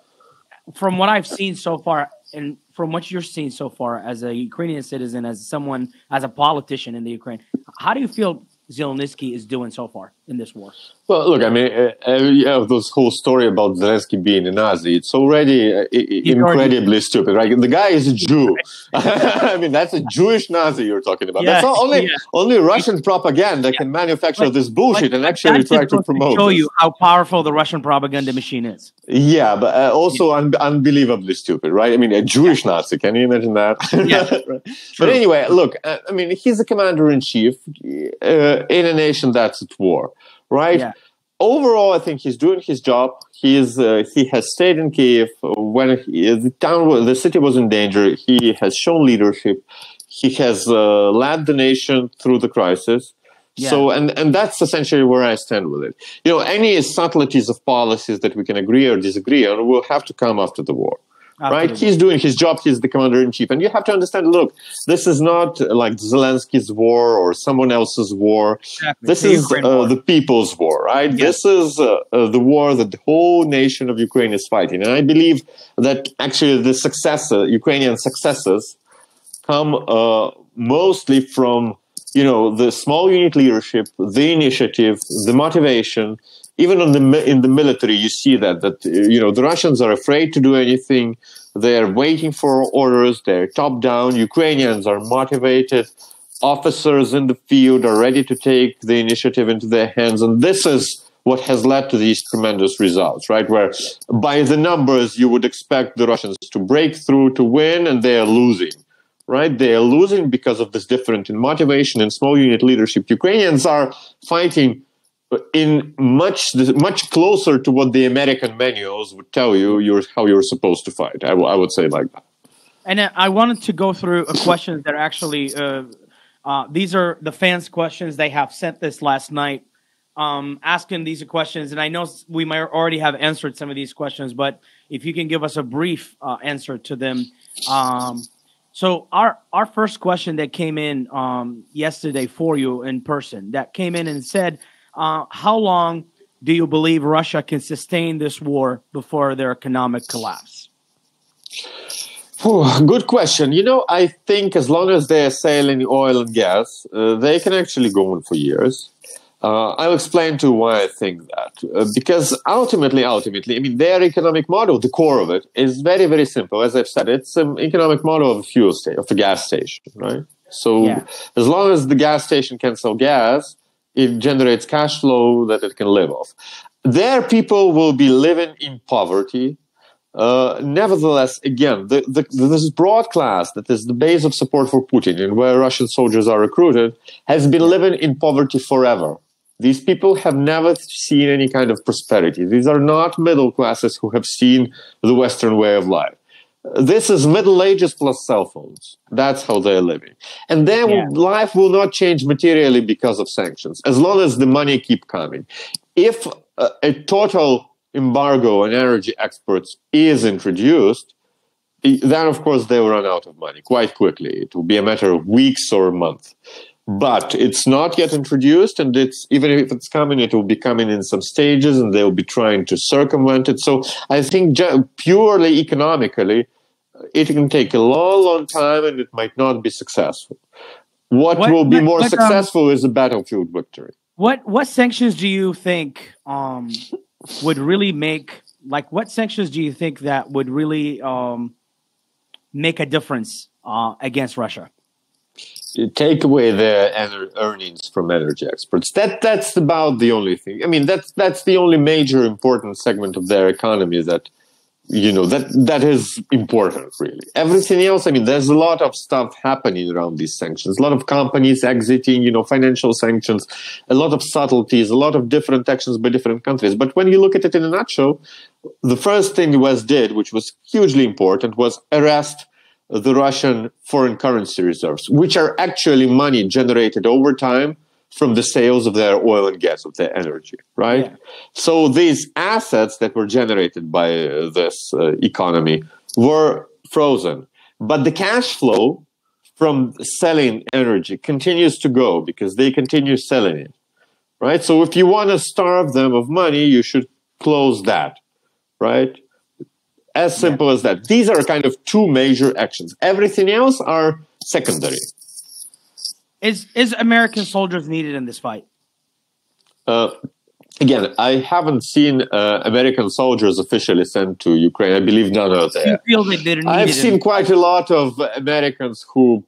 from what I've seen so far, and from what you're seeing so far as a Ukrainian citizen, as someone, as a politician in the Ukraine, how do you feel Zelensky is doing so far in this war? Well, look, I mean, uh, uh, yeah, this whole story about Zelensky being a Nazi, it's already uh, incredibly already... stupid, right? The guy is a Jew. I mean, that's a Jewish Nazi you're talking about. Yeah, that's only yeah. only Russian propaganda yeah. can manufacture but, this bullshit and actually try to promote. To show this. you how powerful the Russian propaganda machine is. Yeah, but uh, also un- unbelievably stupid, right? I mean, a Jewish Nazi. Can you imagine that? But anyway, look, uh, I mean, he's a commander in chief uh, in a nation that's at war right? Yeah. Overall, I think he's doing his job. He is. Uh, he has stayed in Kiev when he, the town, the city was in danger. He has shown leadership. He has uh, led the nation through the crisis. Yeah. So, and and that's essentially where I stand with it. You know, any subtleties of policies that we can agree or disagree on will have to come after the war right? He's doing his job. He's the commander in chief, and you have to understand. Look, this is not like Zelensky's war or someone else's war. Exactly. This the is uh, the people's war, right? Yes. This is uh, uh, the war that the whole nation of Ukraine is fighting, and I believe that actually the success, Ukrainian successes, come uh, mostly from you know the small unit leadership, the initiative, the motivation, even in the in the military, you see that that uh, you know the Russians are afraid to do anything. They're waiting for orders. They're top down. Ukrainians are motivated. Officers in the field are ready to take the initiative into their hands, and this is what has led to these tremendous results, right? Where by the numbers you would expect the Russians to break through to win, and they are losing right? They are losing because of this difference in motivation and small unit leadership. Ukrainians are fighting in much much closer to what the American manuals would tell you you're how you're supposed to fight. I, would say like that. And uh, I wanted to go through a questions that actually uh, uh, these are the fans' questions. They have sent this last night, um, asking these questions, and I know we might already have answered some of these questions, but if you can give us a brief uh, answer to them. Um, so our our first question that came in um, yesterday for you in person that came in and said uh, how long do you believe Russia can sustain this war before their economic collapse? Oh, good question. You know, I think as long as they're selling oil and gas, uh, they can actually go on for years. Uh, I'll explain to why I think that. Uh, because ultimately, ultimately, I mean, their economic model, the core of it, is very, very simple. As I've said, it's an economic model of a fuel station, of a gas station, right? So yeah. as long as the gas station can sell gas, it generates cash flow that it can live off. There, people will be living in poverty. Uh, nevertheless, again, the, the, this broad class that is the base of support for Putin and where Russian soldiers are recruited has been living in poverty forever. These people have never seen any kind of prosperity. These are not middle classes who have seen the Western way of life this is Middle Ages plus cell phones. That's how they're living. And then yeah. life will not change materially because of sanctions, as long as the money keep coming. If a, a total embargo on energy exports is introduced, then of course they will run out of money quite quickly. It will be a matter of weeks or a month. But it's not yet introduced, and it's even if it's coming, it will be coming in some stages, and they'll be trying to circumvent it. So I think purely economically, it can take a long, long time, and it might not be successful. What, what will be what, more what, um, successful um, is a battlefield victory. What what sanctions do you think um, would really make like what sanctions do you think that would really um, make a difference uh, against Russia? Take away the earnings from energy exports. That that's about the only thing. I mean, that's that's the only major important segment of their economy that you know that that is important really everything else i mean there's a lot of stuff happening around these sanctions a lot of companies exiting you know financial sanctions a lot of subtleties a lot of different actions by different countries but when you look at it in a nutshell the first thing the us did which was hugely important was arrest the Russian foreign currency reserves, which are actually money generated over time from the sales of their oil and gas, of their energy, right? Yeah. So these assets that were generated by uh, this uh, economy were frozen. But the cash flow from selling energy continues to go because they continue selling it, right? So if you want to starve them of money, you should close that, right? As simple yeah. as that. These are kind of two major actions. Everything else are secondary. Is is American soldiers needed in this fight? Uh, again, I haven't seen uh, American soldiers officially sent to Ukraine. I believe none are there. You feel they didn't I've seen quite a lot of Americans who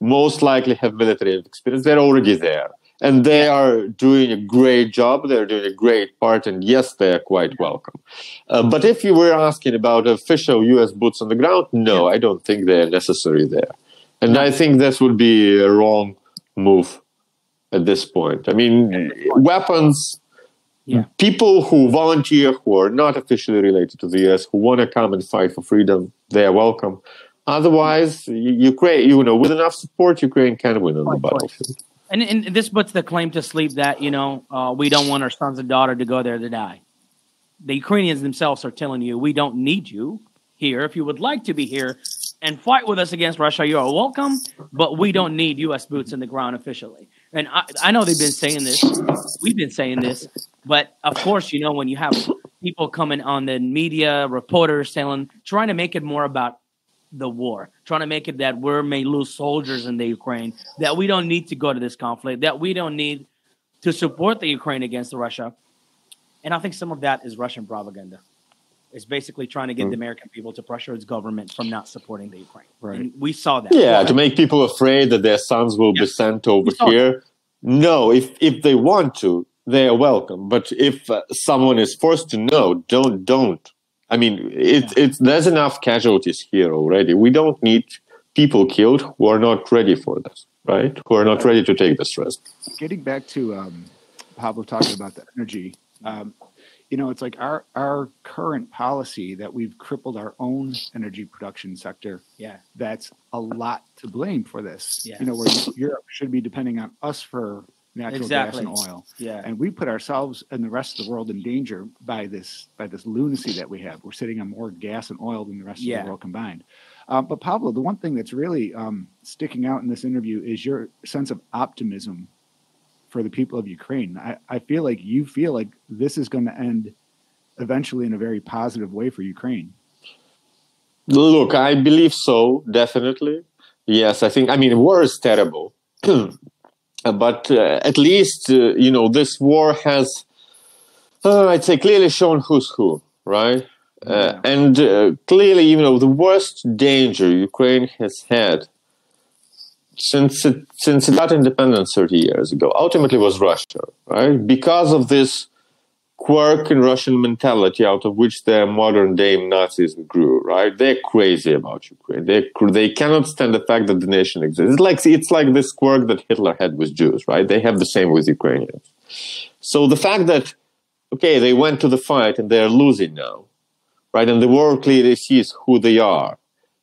most likely have military experience. They're already there and they are doing a great job. They're doing a great part, and yes, they are quite welcome. Uh, but if you were asking about official U.S. boots on the ground, no, I don't think they're necessary there, and I think this would be a wrong move at this point. I mean, weapons. Yeah. People who volunteer, who are not officially related to the U.S., who want to come and fight for freedom, they are welcome. Otherwise, Ukraine, you know, with enough support, Ukraine can win on the battlefield. And, and this puts the claim to sleep that you know uh, we don't want our sons and daughter to go there to die. The Ukrainians themselves are telling you we don't need you. here, if you would like to be here and fight with us against Russia, you are welcome. But we don't need U.S. boots in the ground officially. And I, I know they've been saying this. We've been saying this. But of course, you know, when you have people coming on the media, reporters telling, trying to make it more about the war, trying to make it that we may lose soldiers in the Ukraine, that we don't need to go to this conflict, that we don't need to support the Ukraine against Russia. And I think some of that is Russian propaganda. It's basically trying to get mm. the American people to pressure its government from not supporting the Ukraine. Right. And we saw that. Yeah, to make people afraid that their sons will be sent over here. That. No, if if they want to, they are welcome. But if uh, someone is forced to know, don't don't. I mean, it, yeah. it's there's enough casualties here already. We don't need people killed who are not ready for this, right? Who are not ready to take this risk. Getting back to um, Pablo talking about the energy, um, you know, it's like our our current policy that we've crippled our own energy production sector. Yeah, that's a lot to blame for this. Yeah. you know, where Europe should be depending on us for natural exactly. gas and oil. Yeah, and we put ourselves and the rest of the world in danger by this by this lunacy that we have. We're sitting on more gas and oil than the rest yeah. of the world combined. Uh, but Pablo, the one thing that's really um, sticking out in this interview is your sense of optimism for the people of Ukraine. I, I feel like you feel like this is going to end eventually in a very positive way for Ukraine. Look, I believe so, definitely. Yes, I think, I mean, war is terrible. but uh, at least, uh, you know, this war has, uh, I'd say, clearly shown who's who, right? Uh, yeah. and uh, clearly, you know, the worst danger Ukraine has had since it, since it got independence 30 years ago, ultimately was Russia, right? Because of this quirk in Russian mentality out of which the modern day Nazism grew, right? They're crazy about Ukraine. They they cannot stand the fact that the nation exists. It's like it's like this quirk that Hitler had with Jews, right? They have the same with Ukrainians. So the fact that okay, they went to the fight and they're losing now, right? And the world clearly sees who they are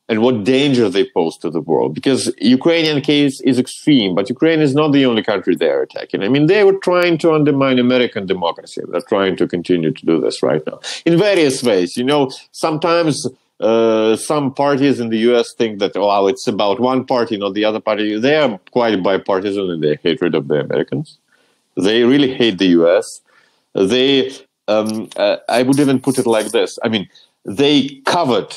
and what danger they pose to the world. Because Ukrainian case is extreme, but Ukraine is not the only country they're attacking. I mean, they were trying to undermine American democracy. They're trying to continue to do this right now in various ways. You know, sometimes uh, some parties in the U.S. think that oh, it's about one party, not the other party. They are quite bipartisan in their hatred of the Americans. They really hate the U.S. They, um, uh, I would even put it like this. I mean, they covered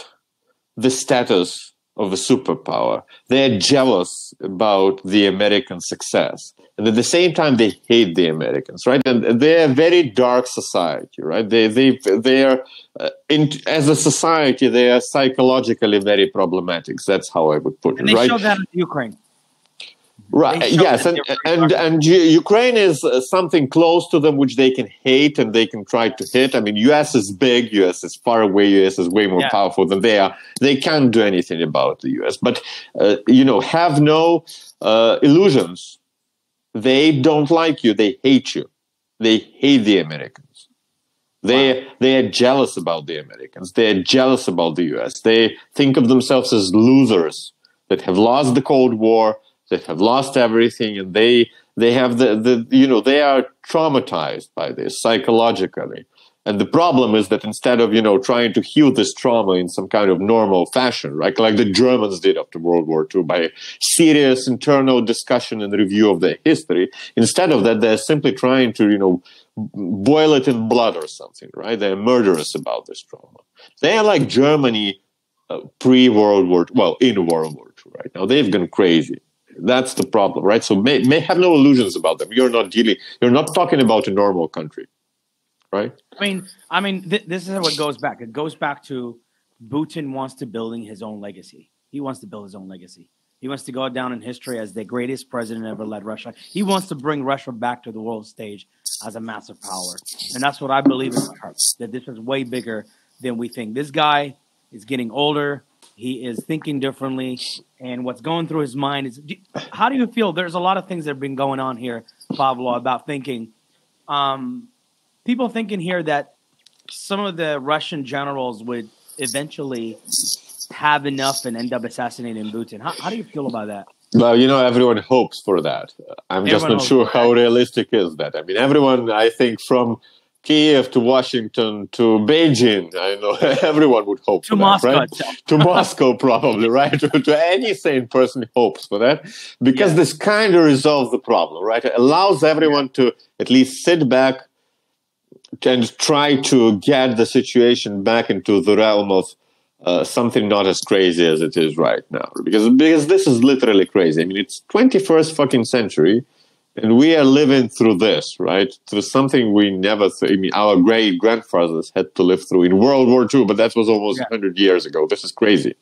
the status of a superpower. They're jealous about the American success. And at the same time, they hate the Americans, right? And they're a very dark society, right? They, they, they're, uh, in, as a society, they are psychologically very problematic. That's how I would put and it, they right? show that in Ukraine. Right. Yes, and and and Ukraine is uh, something close to them which they can hate and they can try to hit. I mean, U.S. is big. U.S. is far away. U.S. is way more yeah. powerful than they are. They can't do anything about the U.S. But uh, you know, have no uh, illusions. They don't like you. They hate you. They hate the Americans. They wow. they are jealous about the Americans. They are jealous about the U.S. They think of themselves as losers that have lost the Cold War that have lost everything and they they have the, the you know they are traumatized by this psychologically. And the problem is that instead of you know trying to heal this trauma in some kind of normal fashion right like the germans did after world war ii by serious internal discussion and review of their history instead of that they're simply trying to you know boil it in blood or something right? They're murderous about this trauma. They are like germany uh, pre-world war well in world war ii right now. They've gone crazy that's the problem, right? So may, may have no illusions about them. You're not dealing. You're not talking about a normal country, right? I mean, I mean, th- this is what goes back. It goes back to Putin wants to building his own legacy. He wants to build his own legacy. He wants to go down in history as the greatest president ever led Russia. He wants to bring Russia back to the world stage as a massive power, and that's what I believe in my heart. That this is way bigger than we think. This guy is getting older. He is thinking differently, and what's going through his mind is. How do you feel? There's a lot of things that have been going on here, Pablo, about thinking. Um, people thinking here that some of the Russian generals would eventually have enough and end up assassinating Putin. How, how do you feel about that? Well, you know, everyone hopes for that. I'm everyone just not sure how realistic is that. I mean, everyone, I think, from Kiev to Washington to Beijing. I know everyone would hope To for Moscow that, right? to Moscow, probably, right? to, any sane person hopes for that because Yeah. this kind of resolves the problem, right? It allows everyone to at least sit back and try to get the situation back into the realm of uh, something not as crazy as it is right now. Because because this is literally crazy. I mean, it's 21st fucking century, and we are living through this, right? Through something we never. Th- I mean, our great grandfathers had to live through in World War II, but that was almost Yeah. 100 years ago. This is crazy.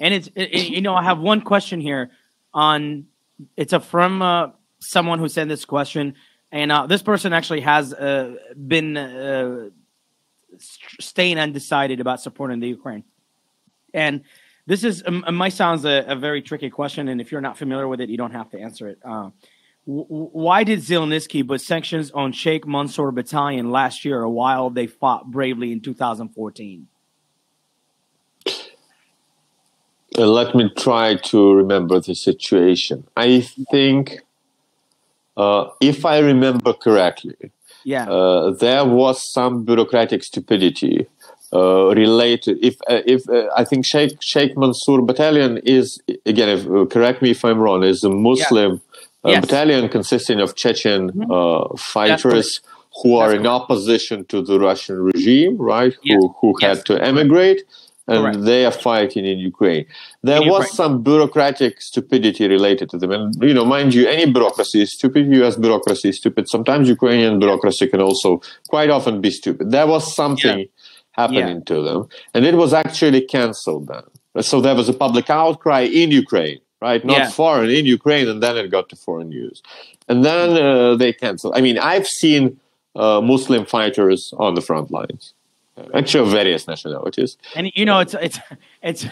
And it's it, you know I have one question here on it's a from uh, someone who sent this question and uh, this person actually has uh, been uh, staying undecided about supporting the Ukraine. And this is um, might sounds a, a very tricky question and if you're not familiar with it you don't have to answer it. Uh, w- why did Zelensky put sanctions on Sheikh Mansour Battalion last year while they fought bravely in 2014? Uh, let me try to remember the situation. I think, uh, if I remember correctly, Yeah. uh, there was some bureaucratic stupidity uh, related. If uh, if uh, I think Sheikh Sheikh Mansour Battalion is again, if, uh, correct me if I'm wrong, is a Muslim uh, Yes. battalion consisting of Chechen Mhm. uh, fighters who are That's in opposition to the Russian regime, right? Yes. Who who Yes. had to emigrate. And Correct. they are fighting in Ukraine. There In was Ukraine. some bureaucratic stupidity related to them. And, you know, mind you, any bureaucracy is stupid. US bureaucracy is stupid. Sometimes Ukrainian bureaucracy can also quite often be stupid. There was something happening to them. And it was actually canceled then. So there was a public outcry in Ukraine, right? Not Yeah. foreign, in Ukraine. And then it got to foreign news. And then uh, they canceled. I mean, I've seen uh, Muslim fighters on the front lines, actually of various nationalities. And you know, it's it's it's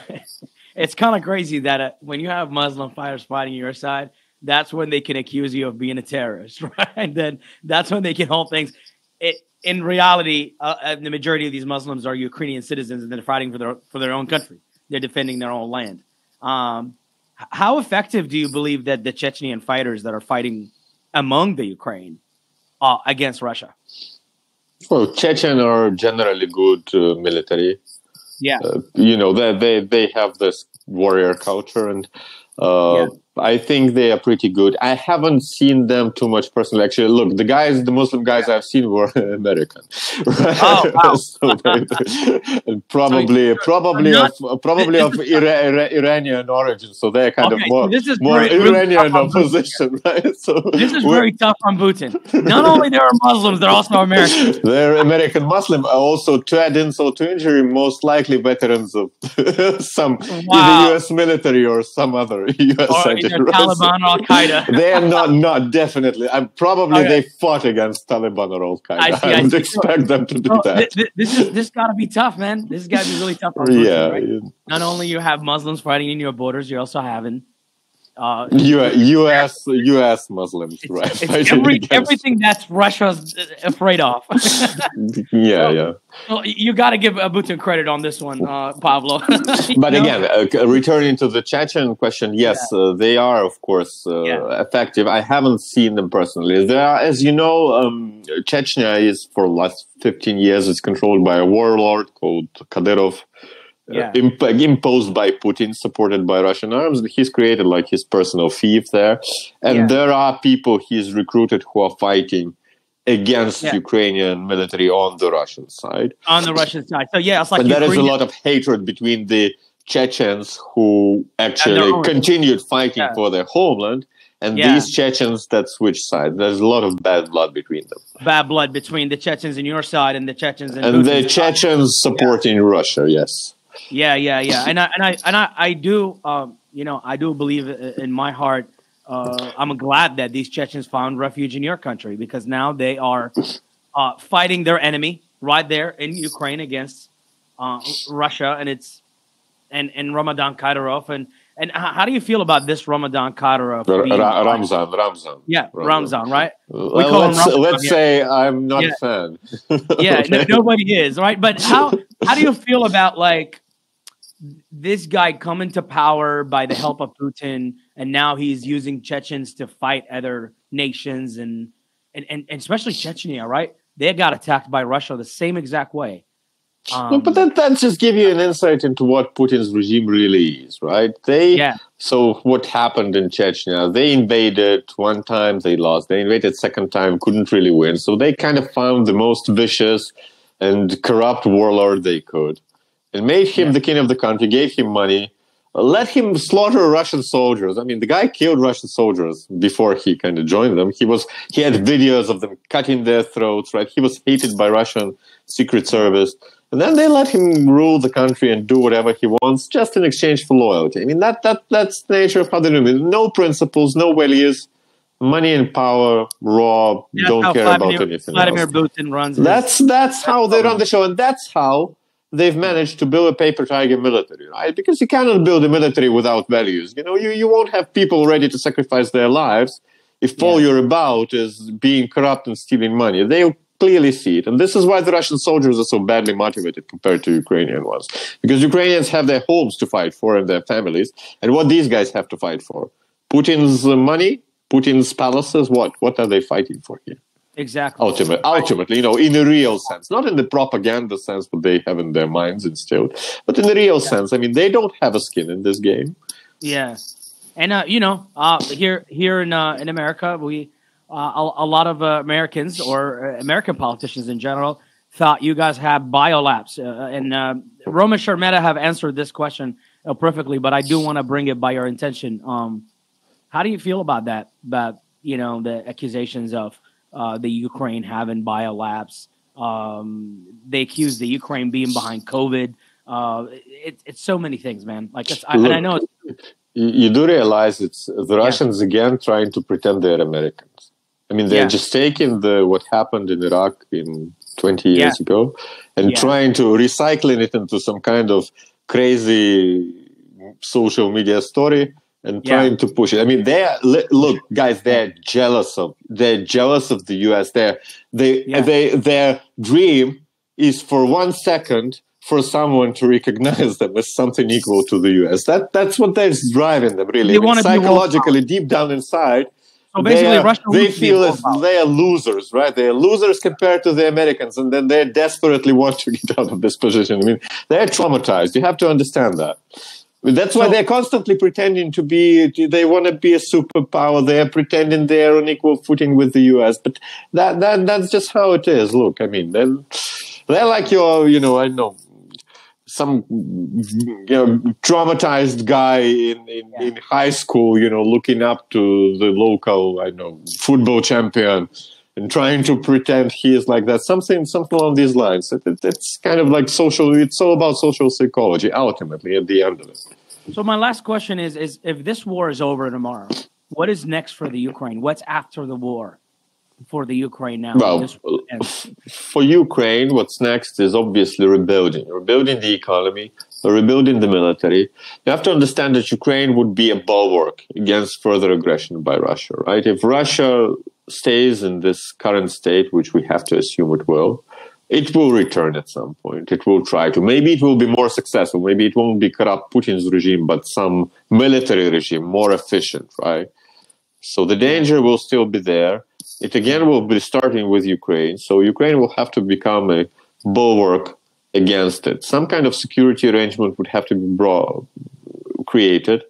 it's kind of crazy that uh, when you have Muslim fighters fighting your side, that's when they can accuse you of being a terrorist, right? And then that's when they can hold things. It, in reality, uh, uh, the majority of these Muslims are Ukrainian citizens, and they're fighting for their for their own country. They're defending their own land. Um, how effective do you believe that the Chechnyan fighters that are fighting among the Ukraine uh, against Russia? Well, Chechen are generally good uh, military. Yeah. Uh, you know, they, they they have this warrior culture, and uh, Yeah. I think they are pretty good. I haven't seen them too much personally. Actually, look, the guys, the Muslim guys I've seen were American. Oh, wow. So they- and probably, probably not- of probably of Ira- Ira- Iranian origin. So they're kind Okay, of so more this is more very- Iranian opposition, right? So This is very tough on Putin. Not only there are Muslims, they're also American. They're American Muslim. Uh, also, to add insult to injury, most likely veterans of some Wow. either U.S. military or some other U.S. or right? Taliban Al Qaeda. They are not, not definitely. I'm probably Okay. they fought against Taliban or Al Qaeda. I I, see, I would see. expect them to do that. thi- this is this got to be tough, man. This got to be really tough. Yeah, right? Not only you have Muslims fighting in your borders, you're also having uh, U.S. U.S. Muslims, it's, right? it's every, against- everything that's Russia's uh, afraid of. Yeah, yeah. well, you got to give Putin credit on this one, uh, Pablo. But know? again, uh, returning to the Chechen question, yes, uh, they are, of course, uh, Yeah. effective. I haven't seen them personally. There are, as you know, um, Chechnya is for the last 15 years, it's controlled by a warlord called Kadyrov. Yeah. imp- imposed by Putin, supported by Russian arms. He's created like his personal fief there, and Yeah. there are people he's recruited who are fighting against Yeah. Ukrainian military on the Russian side on the Russian side. So yeah, it's like but there is a lot of hatred between the Chechens who actually continued fighting Yeah. for their homeland and Yeah. these Chechens that switched sides. There's a lot of bad blood between them. bad blood between the Chechens in your side and the Chechens in And the Putin's side. Chechens supporting Russia, yes. Yeah, yeah, yeah. And I and I and I, I do um, you know, I do believe in my heart uh, I'm glad that these Chechens found refuge in your country because now they are uh, fighting their enemy right there in Ukraine against uh, Russia and it's and and Ramadan Kadyrov and and how do you feel about this Ramadan Kadyrov? Ra- Ramzan, Ramzan. yeah, Ramzan. Ramzan, right? Call let's Ramzan, let's yeah. say I'm not Yeah. a fan. yeah Okay. no, nobody is right but how how do you feel about like this guy coming to power by the help of putin and now he's using chechens to fight other nations and and, and, and especially Chechnya, right? They got attacked by Russia the same exact way. Um, no, but that that just give you an insight into what Putin's regime really is, right? They yeah. So what happened in Chechnya? They invaded one time, they lost. They invaded second time, couldn't really win. So they kind of found the most vicious and corrupt warlord they could, and made him yeah. the king of the country, gave him money, let him slaughter Russian soldiers. I mean, the guy killed Russian soldiers before he kind of joined them. He was he had videos of them cutting their throats, right? He was hated by Russian secret service. And then they let him rule the country and do whatever he wants just in exchange for loyalty. I mean, that, that that's the nature of how they do it. No principles, no values, money and power, raw, that's don't care Vladimir, about anything Vladimir else. Putin runs. That's that's how they run the show, and that's how they've managed to build a paper tiger military, right? Because you cannot build a military without values. You know, you, you won't have people ready to sacrifice their lives if yeah. all you're about is being corrupt and stealing money. They clearly see it. And this is why the Russian soldiers are so badly motivated compared to Ukrainian ones. Because Ukrainians have their homes to fight for and their families. And what these guys have to fight for? Putin's money? Putin's palaces? What? What are they fighting for here? Exactly. Ultimately, ultimately, you know, in a real sense, not in the propaganda sense what they have in their minds instilled, but in the real yeah. sense. I mean, they don't have a skin in this game. Yeah, and uh, you know, uh, here here in uh, in America, we uh, a, a, lot of uh, Americans or uh, American politicians in general thought you guys have biolabs, and uh, Roman Sheremeta have answered this question perfectly. But I do want to bring it by your intention. Um, how do you feel about that? About you know the accusations of uh, the Ukraine having biolabs. Um, they accuse the Ukraine being behind COVID. Uh, it, it's so many things, man. Like, I, Look, and I know you do realize it's the Russians yeah. again trying to pretend they're Americans. I mean, they're yeah. just taking the what happened in Iraq in 20 years yeah. ago and trying to recycling it into some kind of crazy social media story and trying to push it. I mean, they're look, guys, they're jealous of they're jealous of the U.S. They're, they yeah. they their dream is for one second for someone to recognize them as something equal to the U.S. That that's what that's driving them really. They I mean, psychologically, deep down inside. So basically, they, Russia they feel as they are losers, right? They are losers compared to the Americans, and then they desperately want to get out of this position. I mean, they're traumatized. You have to understand that. That's why so, they're constantly pretending to be, they want to be a superpower. They're pretending they're on equal footing with the US. But that, that, that's just how it is. Look, I mean, they're, they're like your, you know, I know, some, you know, traumatized guy in, in, yeah. in high school, you know, looking up to the local, I know, football champion and trying to pretend he is like that. Something, something along these lines. It, it, it's kind of like social. It's all about social psychology. Ultimately, at the end of it. So my last question is: is if this war is over tomorrow, what is next for the Ukraine? What's after the war for the Ukraine now? Well, for Ukraine, what's next is obviously rebuilding, rebuilding the economy, rebuilding the military. You have to understand that Ukraine would be a bulwark against further aggression by Russia, right? If Russia stays in this current state, which we have to assume it will, it will return at some point. It will try to. Maybe it will be more successful. Maybe it won't be corrupt Putin's regime, but some military regime, more efficient, right? So the danger will still be there. It again will be starting with Ukraine. So Ukraine will have to become a bulwark against it. Some kind of security arrangement would have to be brought, created.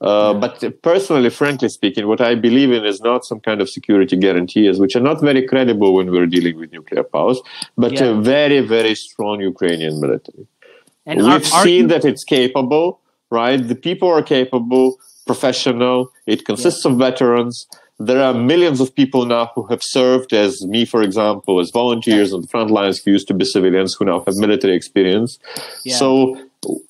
Uh, but personally, frankly speaking, what I believe in is not some kind of security guarantees, which are not very credible when we're dealing with nuclear powers, but yeah. a very, very strong Ukrainian military. And We've are, are seen you- that it's capable, right? The people are capable, professional. It consists yeah. of veterans. There are millions of people now who have served as me, for example, as volunteers yeah. on the front lines who used to be civilians who now have military experience. So,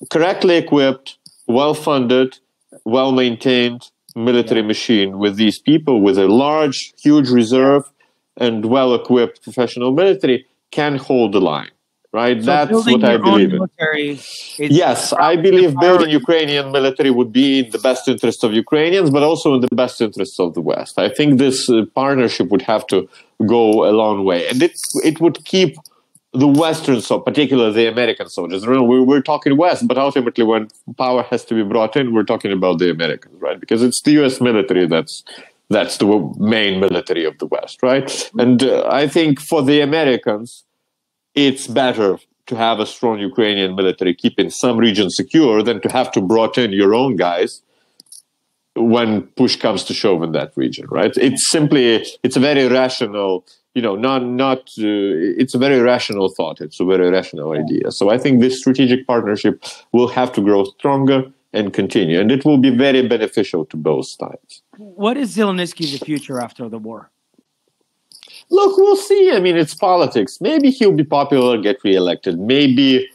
correctly equipped, well funded, well maintained military yeah. machine with these people with a large, huge reserve and well equipped professional military can hold the line. Right? So That's what I believe in. Yes, I believe building Ukrainian military would be in the best interest of Ukrainians, but also in the best interest of the West. I think this uh, partnership would have to go a long way. And it, it would keep the Western, so particularly the American soldiers. We're, we're talking West, but ultimately, when power has to be brought in, we're talking about the Americans, right? Because it's the U.S. military that's That's the main military of the West, right? And uh, I think for the Americans, it's better to have a strong Ukrainian military keeping some regions secure than to have to brought in your own guys when push comes to shove in that region, right? It's simply it's a very rational, you know, not not uh, it's a very rational thought. It's a very rational idea. So I think this strategic partnership will have to grow stronger and continue, and it will be very beneficial to both sides. What is Zelensky's future after the war? Look, we'll see. I mean, it's politics. Maybe he'll be popular, get reelected. Maybe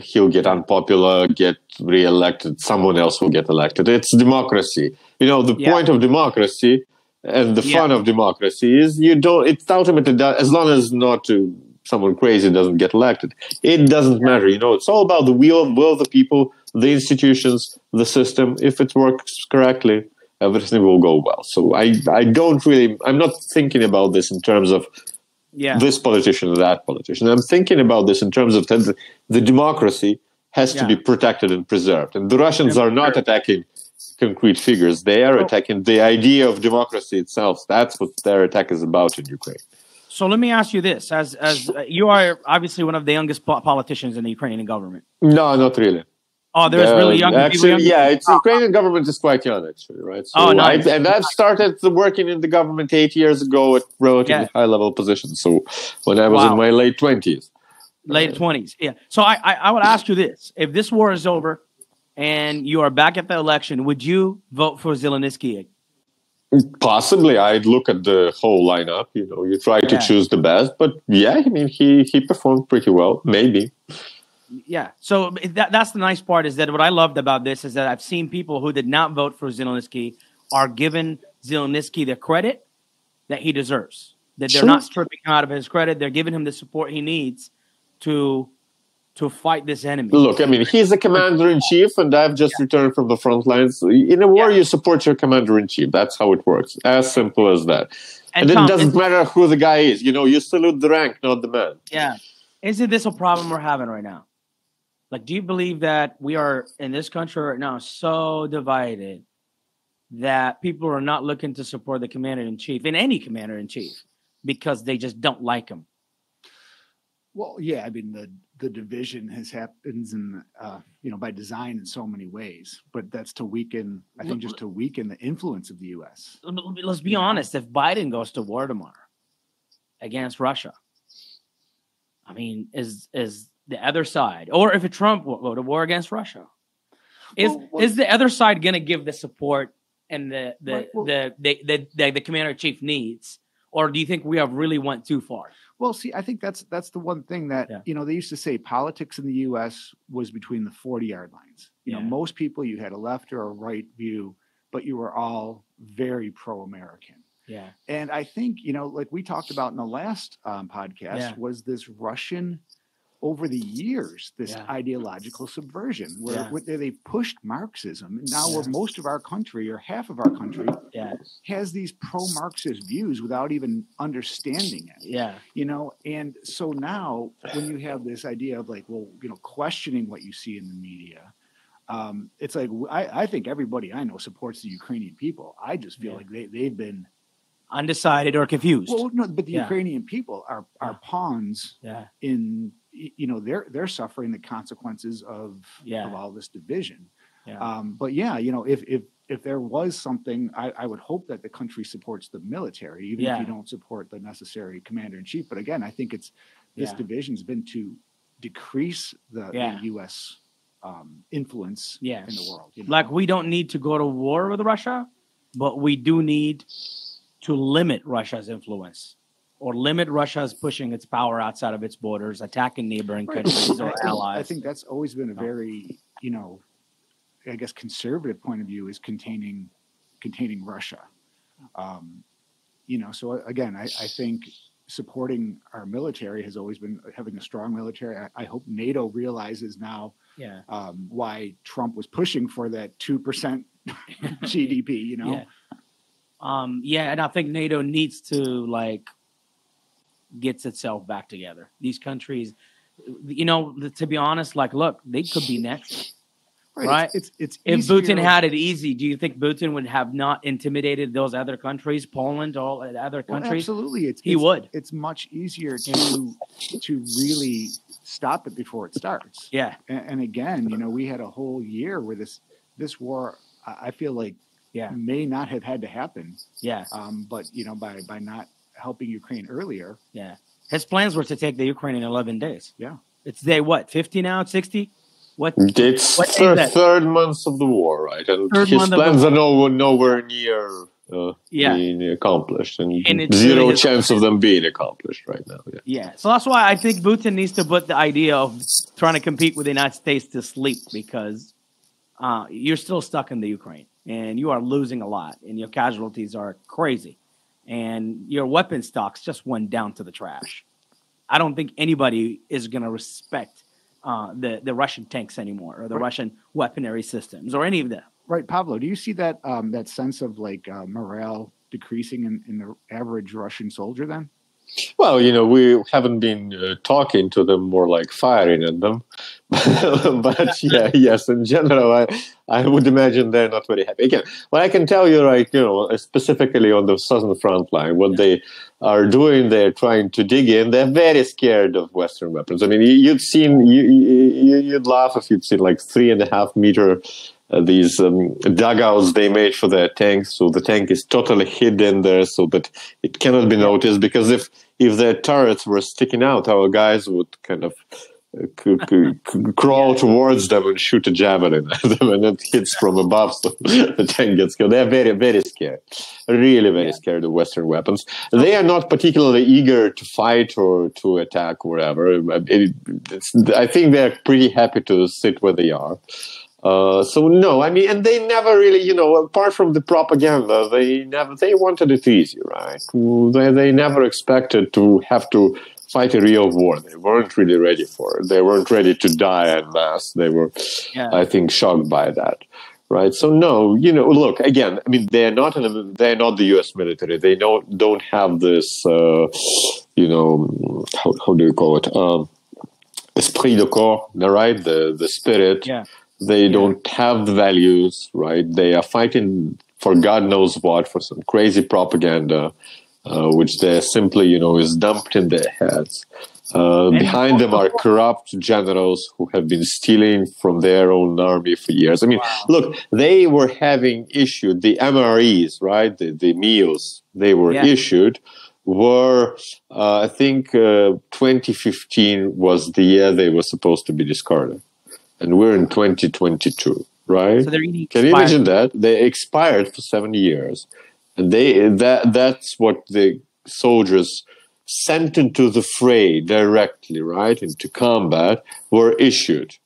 he'll get unpopular, get reelected. Someone else will get elected. It's democracy. You know, the yeah. point of democracy and the yeah. fun of democracy is you don't. It's ultimately as long as not to someone crazy doesn't get elected. It doesn't matter. You know, it's all about the will, will of the people, the institutions, the system. If it works correctly, everything will go well. So I, I don't really, I'm not thinking about this in terms of yeah. this politician or that politician. I'm thinking about this in terms of the, the democracy has yeah. to be protected and preserved. And the Russians are not attacking concrete figures. They are attacking the idea of democracy itself. That's what their attack is about in Ukraine. So let me ask you this: as as uh, you are obviously one of the youngest politicians in the Ukrainian government. No, not really. Oh, there's uh, really young actually, young yeah, it's oh. Ukrainian government is quite young actually, right? So oh, nice. I, and I've started working in the government eight years ago at relatively yeah. high level positions. So when I was wow. in my late twenties, late twenties, yeah. So I, I I would ask you this: if this war is over and you are back at the election, would you vote for Zelensky? Possibly, I'd look at the whole lineup. You know, you try to choose the best, but yeah, I mean, he he performed pretty well. Maybe yeah. So that, that's the nice part is that what I loved about this is that I've seen people who did not vote for Zelensky are giving Zelensky the credit that he deserves. That they're sure. not stripping out of his credit. They're giving him the support he needs to to fight this enemy. Look, I mean, he's a commander in chief, and I've just yeah. returned from the front lines. In a war, yeah. you support your commander in chief. That's how it works. As simple as that. And, and Tom, it doesn't matter who the guy is. You know, you salute the rank, not the man. Yeah. Isn't this a problem we're having right now? Like, do you believe that we are in this country right now so divided that people are not looking to support the commander in chief in any commander in chief because they just don't like him? Well, yeah, I mean the the division has happens in uh, you know by design in so many ways, but that's to weaken. I think just to weaken the influence of the U.S. Let's be honest. If Biden goes to war tomorrow against Russia, I mean, is is the other side, or if a Trump will go to war against Russia, is well, well, is the other side going to give the support and the the, well, the, the, the, the the commander in chief needs, or do you think we have really went too far? Well, see, I think that's that's the one thing that yeah. you know they used to say politics in the U.S. was between the forty yard lines. You yeah. know, most people you had a left or a right view, but you were all very pro American. Yeah, and I think you know, like we talked about in the last um, podcast, yeah. was this Russian over the years this yeah. ideological subversion where, yeah. where, they pushed Marxism. And now, yeah. where most of our country or half of our country has these pro Marxist views without even understanding it. Yeah. You know, and so now when you have this idea of like, well, you know, questioning what you see in the media, um, it's like I, I think everybody I know supports the Ukrainian people. I just feel like they, they've been undecided or confused. Well, no, but the Ukrainian people are are pawns yeah. in you know they're they're suffering the consequences of yeah. of all this division. Yeah. Um, but yeah, you know, if if if there was something, I, I would hope that the country supports the military, even yeah. if you don't support the necessary commander in chief. But again, I think it's this yeah. division's been to decrease the, the U.S. Um, influence in the world. You know? Like we don't need to go to war with Russia, but we do need to limit Russia's influence or limit Russia's pushing its power outside of its borders, attacking neighboring right. countries or I allies. I think that's always been a very, you know, I guess conservative point of view is containing containing Russia. Um, you know, so again, I, I think supporting our military has always been having a strong military. I, I hope NATO realizes now yeah. um, why Trump was pushing for that two percent GDP. You know. Yeah. Um, yeah, and I think NATO needs to like gets itself back together. These countries, you know, to be honest, like, look, they could be next. right? It's it's, If easier- Putin had it easy, do you think Putin would have not intimidated those other countries, Poland, all the other Well, countries? absolutely, it's He it's, would. It's much easier to to really stop it before it starts. Yeah, And, and again, you know, we had a whole year where this this war, I I feel like, Yeah. may not have had to happen. yeah, Um, but you know, by by not helping Ukraine earlier, yeah. His plans were to take the Ukraine in 11 days. Yeah. It's day what, 50 now, 60? What? It's What is third, that? third month of the war, right? And Third his month of the plans are no, nowhere near uh, Yeah. being accomplished, and, And it's zero really chance of them being accomplished right now. Yeah. Yeah. So that's why I think Putin needs to put the idea of trying to compete with the United States to sleep because uh, you're still stuck in the Ukraine and you are losing a lot and your casualties are crazy and your weapon stocks just went down to the trash. I don't think anybody is going to respect uh, the the Russian tanks anymore or the Right. Russian weaponry systems or any of them. right, Pavlo? Do you see that um, that sense of like uh, morale decreasing in, in the average Russian soldier? Then, Well, you know, we haven't been uh, talking to them, more like firing at them. but yeah, yes, in general, I, I would imagine they're not very happy. Again, what I can tell you, right, you know, specifically on the southern front line, what they are doing, they're trying to dig in. They're very scared of Western weapons. I mean, you, you'd seen, you, you, you'd laugh if you'd seen like three and a half meter uh, these um, dugouts they made for their tanks, so the tank is totally hidden there, so that it cannot be noticed. Because if if their turrets were sticking out, our guys would kind of uh, c- c- crawl towards them and shoot a javelin at them, and it hits from above, so the tank gets killed. They're very very scared, really very Yeah. scared of Western weapons. They are not particularly eager to fight or to attack wherever. It, I think they're pretty happy to sit where they are. Uh, so no, I mean, and they never really, you know, apart from the propaganda, they never they wanted it easy, right? They they never expected to have to fight a real war. They weren't really ready for it. They weren't ready to die en masse. They were, Yeah. I think, shocked by that. Right. So no, you know, look again. I mean, they're not. An, they're not the U.S. military. They don't don't have this. Uh, you know, how, how do you call it? Um, esprit de corps. Right. The the spirit Yeah. They don't have the values, right? They are fighting for God knows what, for some crazy propaganda, uh, which they simply, you know, is dumped in their heads. Uh, behind them are corrupt generals who have been stealing from their own army for years. I mean, look, they were having issued the MREs, right? The, the meals they were Yeah. issued were, uh, I think, uh, 2015 was the year they were supposed to be discarded and we're in 2022, right? So they're eating. Can you imagine that they expired for seven years, and they that that's what the soldiers sent into the fray directly, right, into combat, were issued.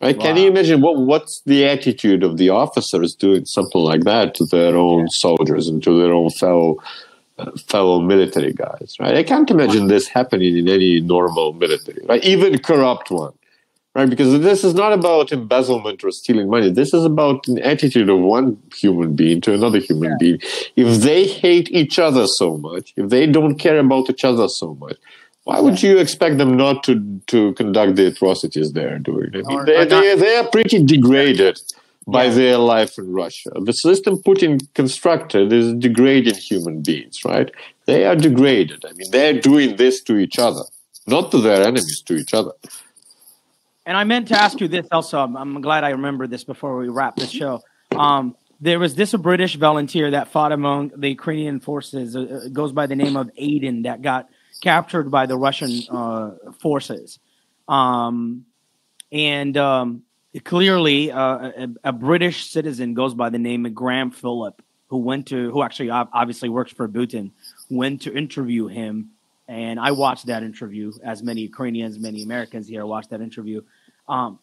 Right? Can you imagine what what's the attitude of the officers doing something like that to their own soldiers and to their own fellow uh, fellow military guys? Right? I can't imagine this happening in any normal military, right? Even corrupt one right? Because this is not about embezzlement or stealing money. This is about an attitude of one human being to another human being. If they hate each other so much, if they don't care about each other so much, why would you expect them not to to conduct the atrocities they're doing? I mean, Or- they, or they, they are pretty degraded by Yeah. their life in Russia. The system Putin constructed is degrading human beings, right? They are degraded. I mean, they're doing this to each other, not to their enemies, to each other. And I meant to ask you this also. I'm, I'm glad I remember this before we wrap this show. Um, there was this a British volunteer that fought among the Ukrainian forces. Uh, uh, goes by the name of Aiden that got captured by the Russian uh, forces. Um, and um, clearly, uh, a, a British citizen goes by the name of Graham Phillip, who went to, who actually ob- obviously works for Putin, went to interview him. And I watched that interview, as many Ukrainians, many Americans here watched that interview. Um,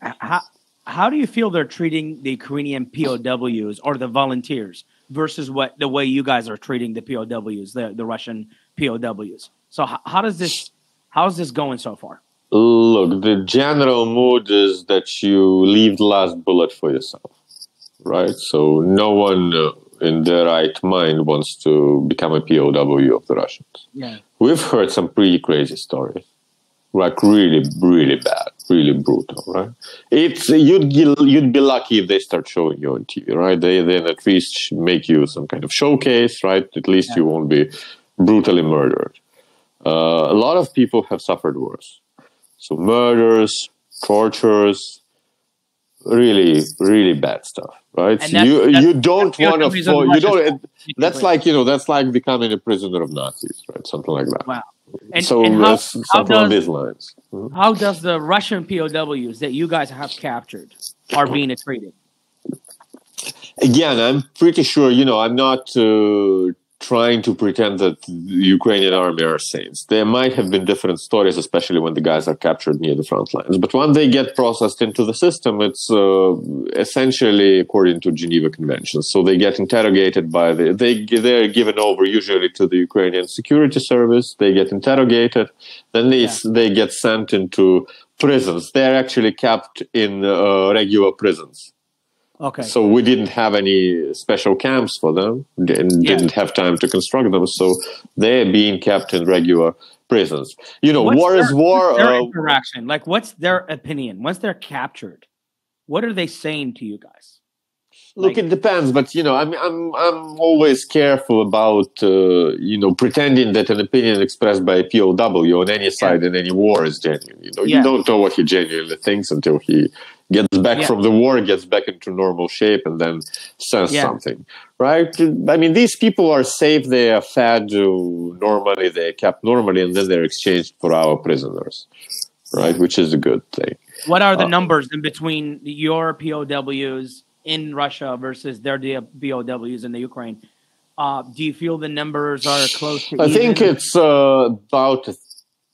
how, how do you feel they're treating the Ukrainian POWs or the volunteers versus what the way you guys are treating the POWs, the, the Russian POWs? So how, how does this, how's this going so far? Look, the general mood is that you leave the last bullet for yourself, right? So no one uh, in their right mind wants to become a POW of the Russians. Yeah. We've heard some pretty crazy stories, like really, really bad. Really brutal, right? It's you'd you'd be lucky if they start showing you on TV, right? They then at least make you some kind of showcase, right? At least yeah. you won't be brutally murdered. Uh, a lot of people have suffered worse, so murders, tortures, really, really bad stuff, right? You you don't want to you don't. That's like you know that's like becoming a prisoner of Nazis, right? Something like that. Wow. And, so and how, how does. Mm-hmm. How does the Russian POWs that you guys have captured are being treated? Again, I'm pretty sure. You know, I'm not uh, trying to pretend that the Ukrainian army are saints. There might have been different stories, especially when the guys are captured near the front lines. But when they get processed into the system, it's uh, essentially according to Geneva Conventions. So they get interrogated by the they they're given over usually to the Ukrainian security service. They get interrogated, then they yeah. they get sent into prisons. They're actually kept in uh, regular prisons. Okay. So we didn't have any special camps for them and yeah. didn't have time to construct them. So they're being kept in regular prisons. You know, what's war their, is war. their uh, interaction, like, what's their opinion once they're captured? What are they saying to you guys? Look, like, it depends, but you know, I'm I'm I'm always careful about uh, you know pretending that an opinion expressed by a POW on any side yeah. in any war is genuine. You know, yeah. you don't know what he genuinely thinks until he gets back yeah. from the war, gets back into normal shape, and then says something, right? I mean, these people are safe; they are fed normally, they are kept normally, and then they're exchanged for our prisoners, right? Which is a good thing. What are the uh, numbers in between your POWs? in Russia versus their POWs in the Ukraine. Uh, do you feel the numbers are close to? I even? think it's uh, about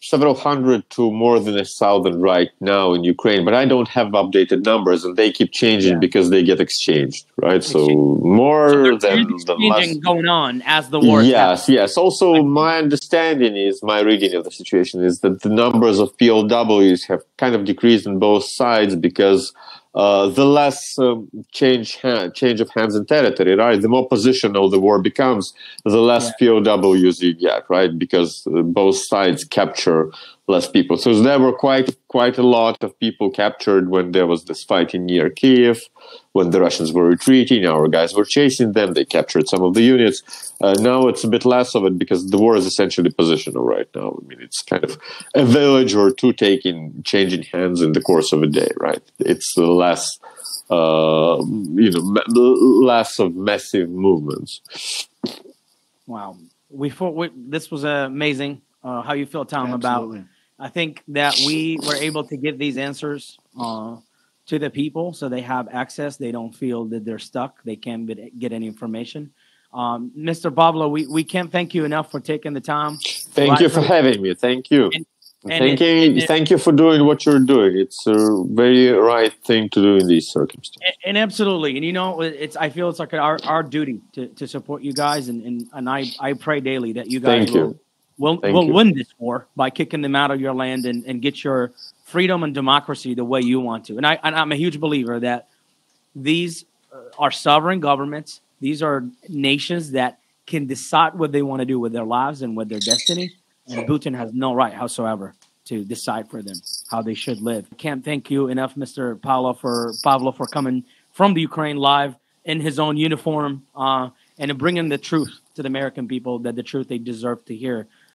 several hundred to more than a thousand right now in Ukraine, but I don't have updated numbers, and they keep changing yeah. because they get exchanged, right? Exchange. So more so than the last going on as the war. Yes, yes. Also, my understanding is my reading of the situation is that the numbers of POWs have kind of decreased on both sides because uh, the less um, change ha- change of hands in territory, right? The more positional the war becomes, the less yeah. POWs you get, right? Because uh, both sides capture less people. So there were quite quite a lot of people captured when there was this fighting near Kiev, when the Russians were retreating. Our guys were chasing them. They captured some of the units. Uh, now it's a bit less of it because the war is essentially positional right now. I mean, it's kind of a village or two taking changing hands in the course of a day, right? It's less. Uh, you know, less of massive movements. Wow, we thought we, this was amazing. Uh, how you feel, Tom, Absolutely. about I think that we were able to give these answers uh, to the people so they have access. They don't feel that they're stuck. They can't get any information. Um, Mr. Pavlo, we, we can't thank you enough for taking the time. Thank you for having me. Thank you. And, and thank, it, you, it, thank you for doing what you're doing. It's a very right thing to do in these circumstances. And, and absolutely, and you know, it's I feel it's like our, our duty to, to support you guys, and, and, and I, I pray daily that you guys thank will, you We'll, Thank we'll you. win this war by kicking them out of your land and, and get your freedom and democracy the way you want to. And, I, I'm a huge believer that these uh, are sovereign governments. These are nations that can decide what they want to do with their lives and with their destiny. And Putin has no right whatsoever to decide for them how they should live. Can't thank you enough, Mr. Pavlo, for Pavlo for coming from the Ukraine live in his own uniform uh, and bringing the truth to the American people that the truth they deserve to hear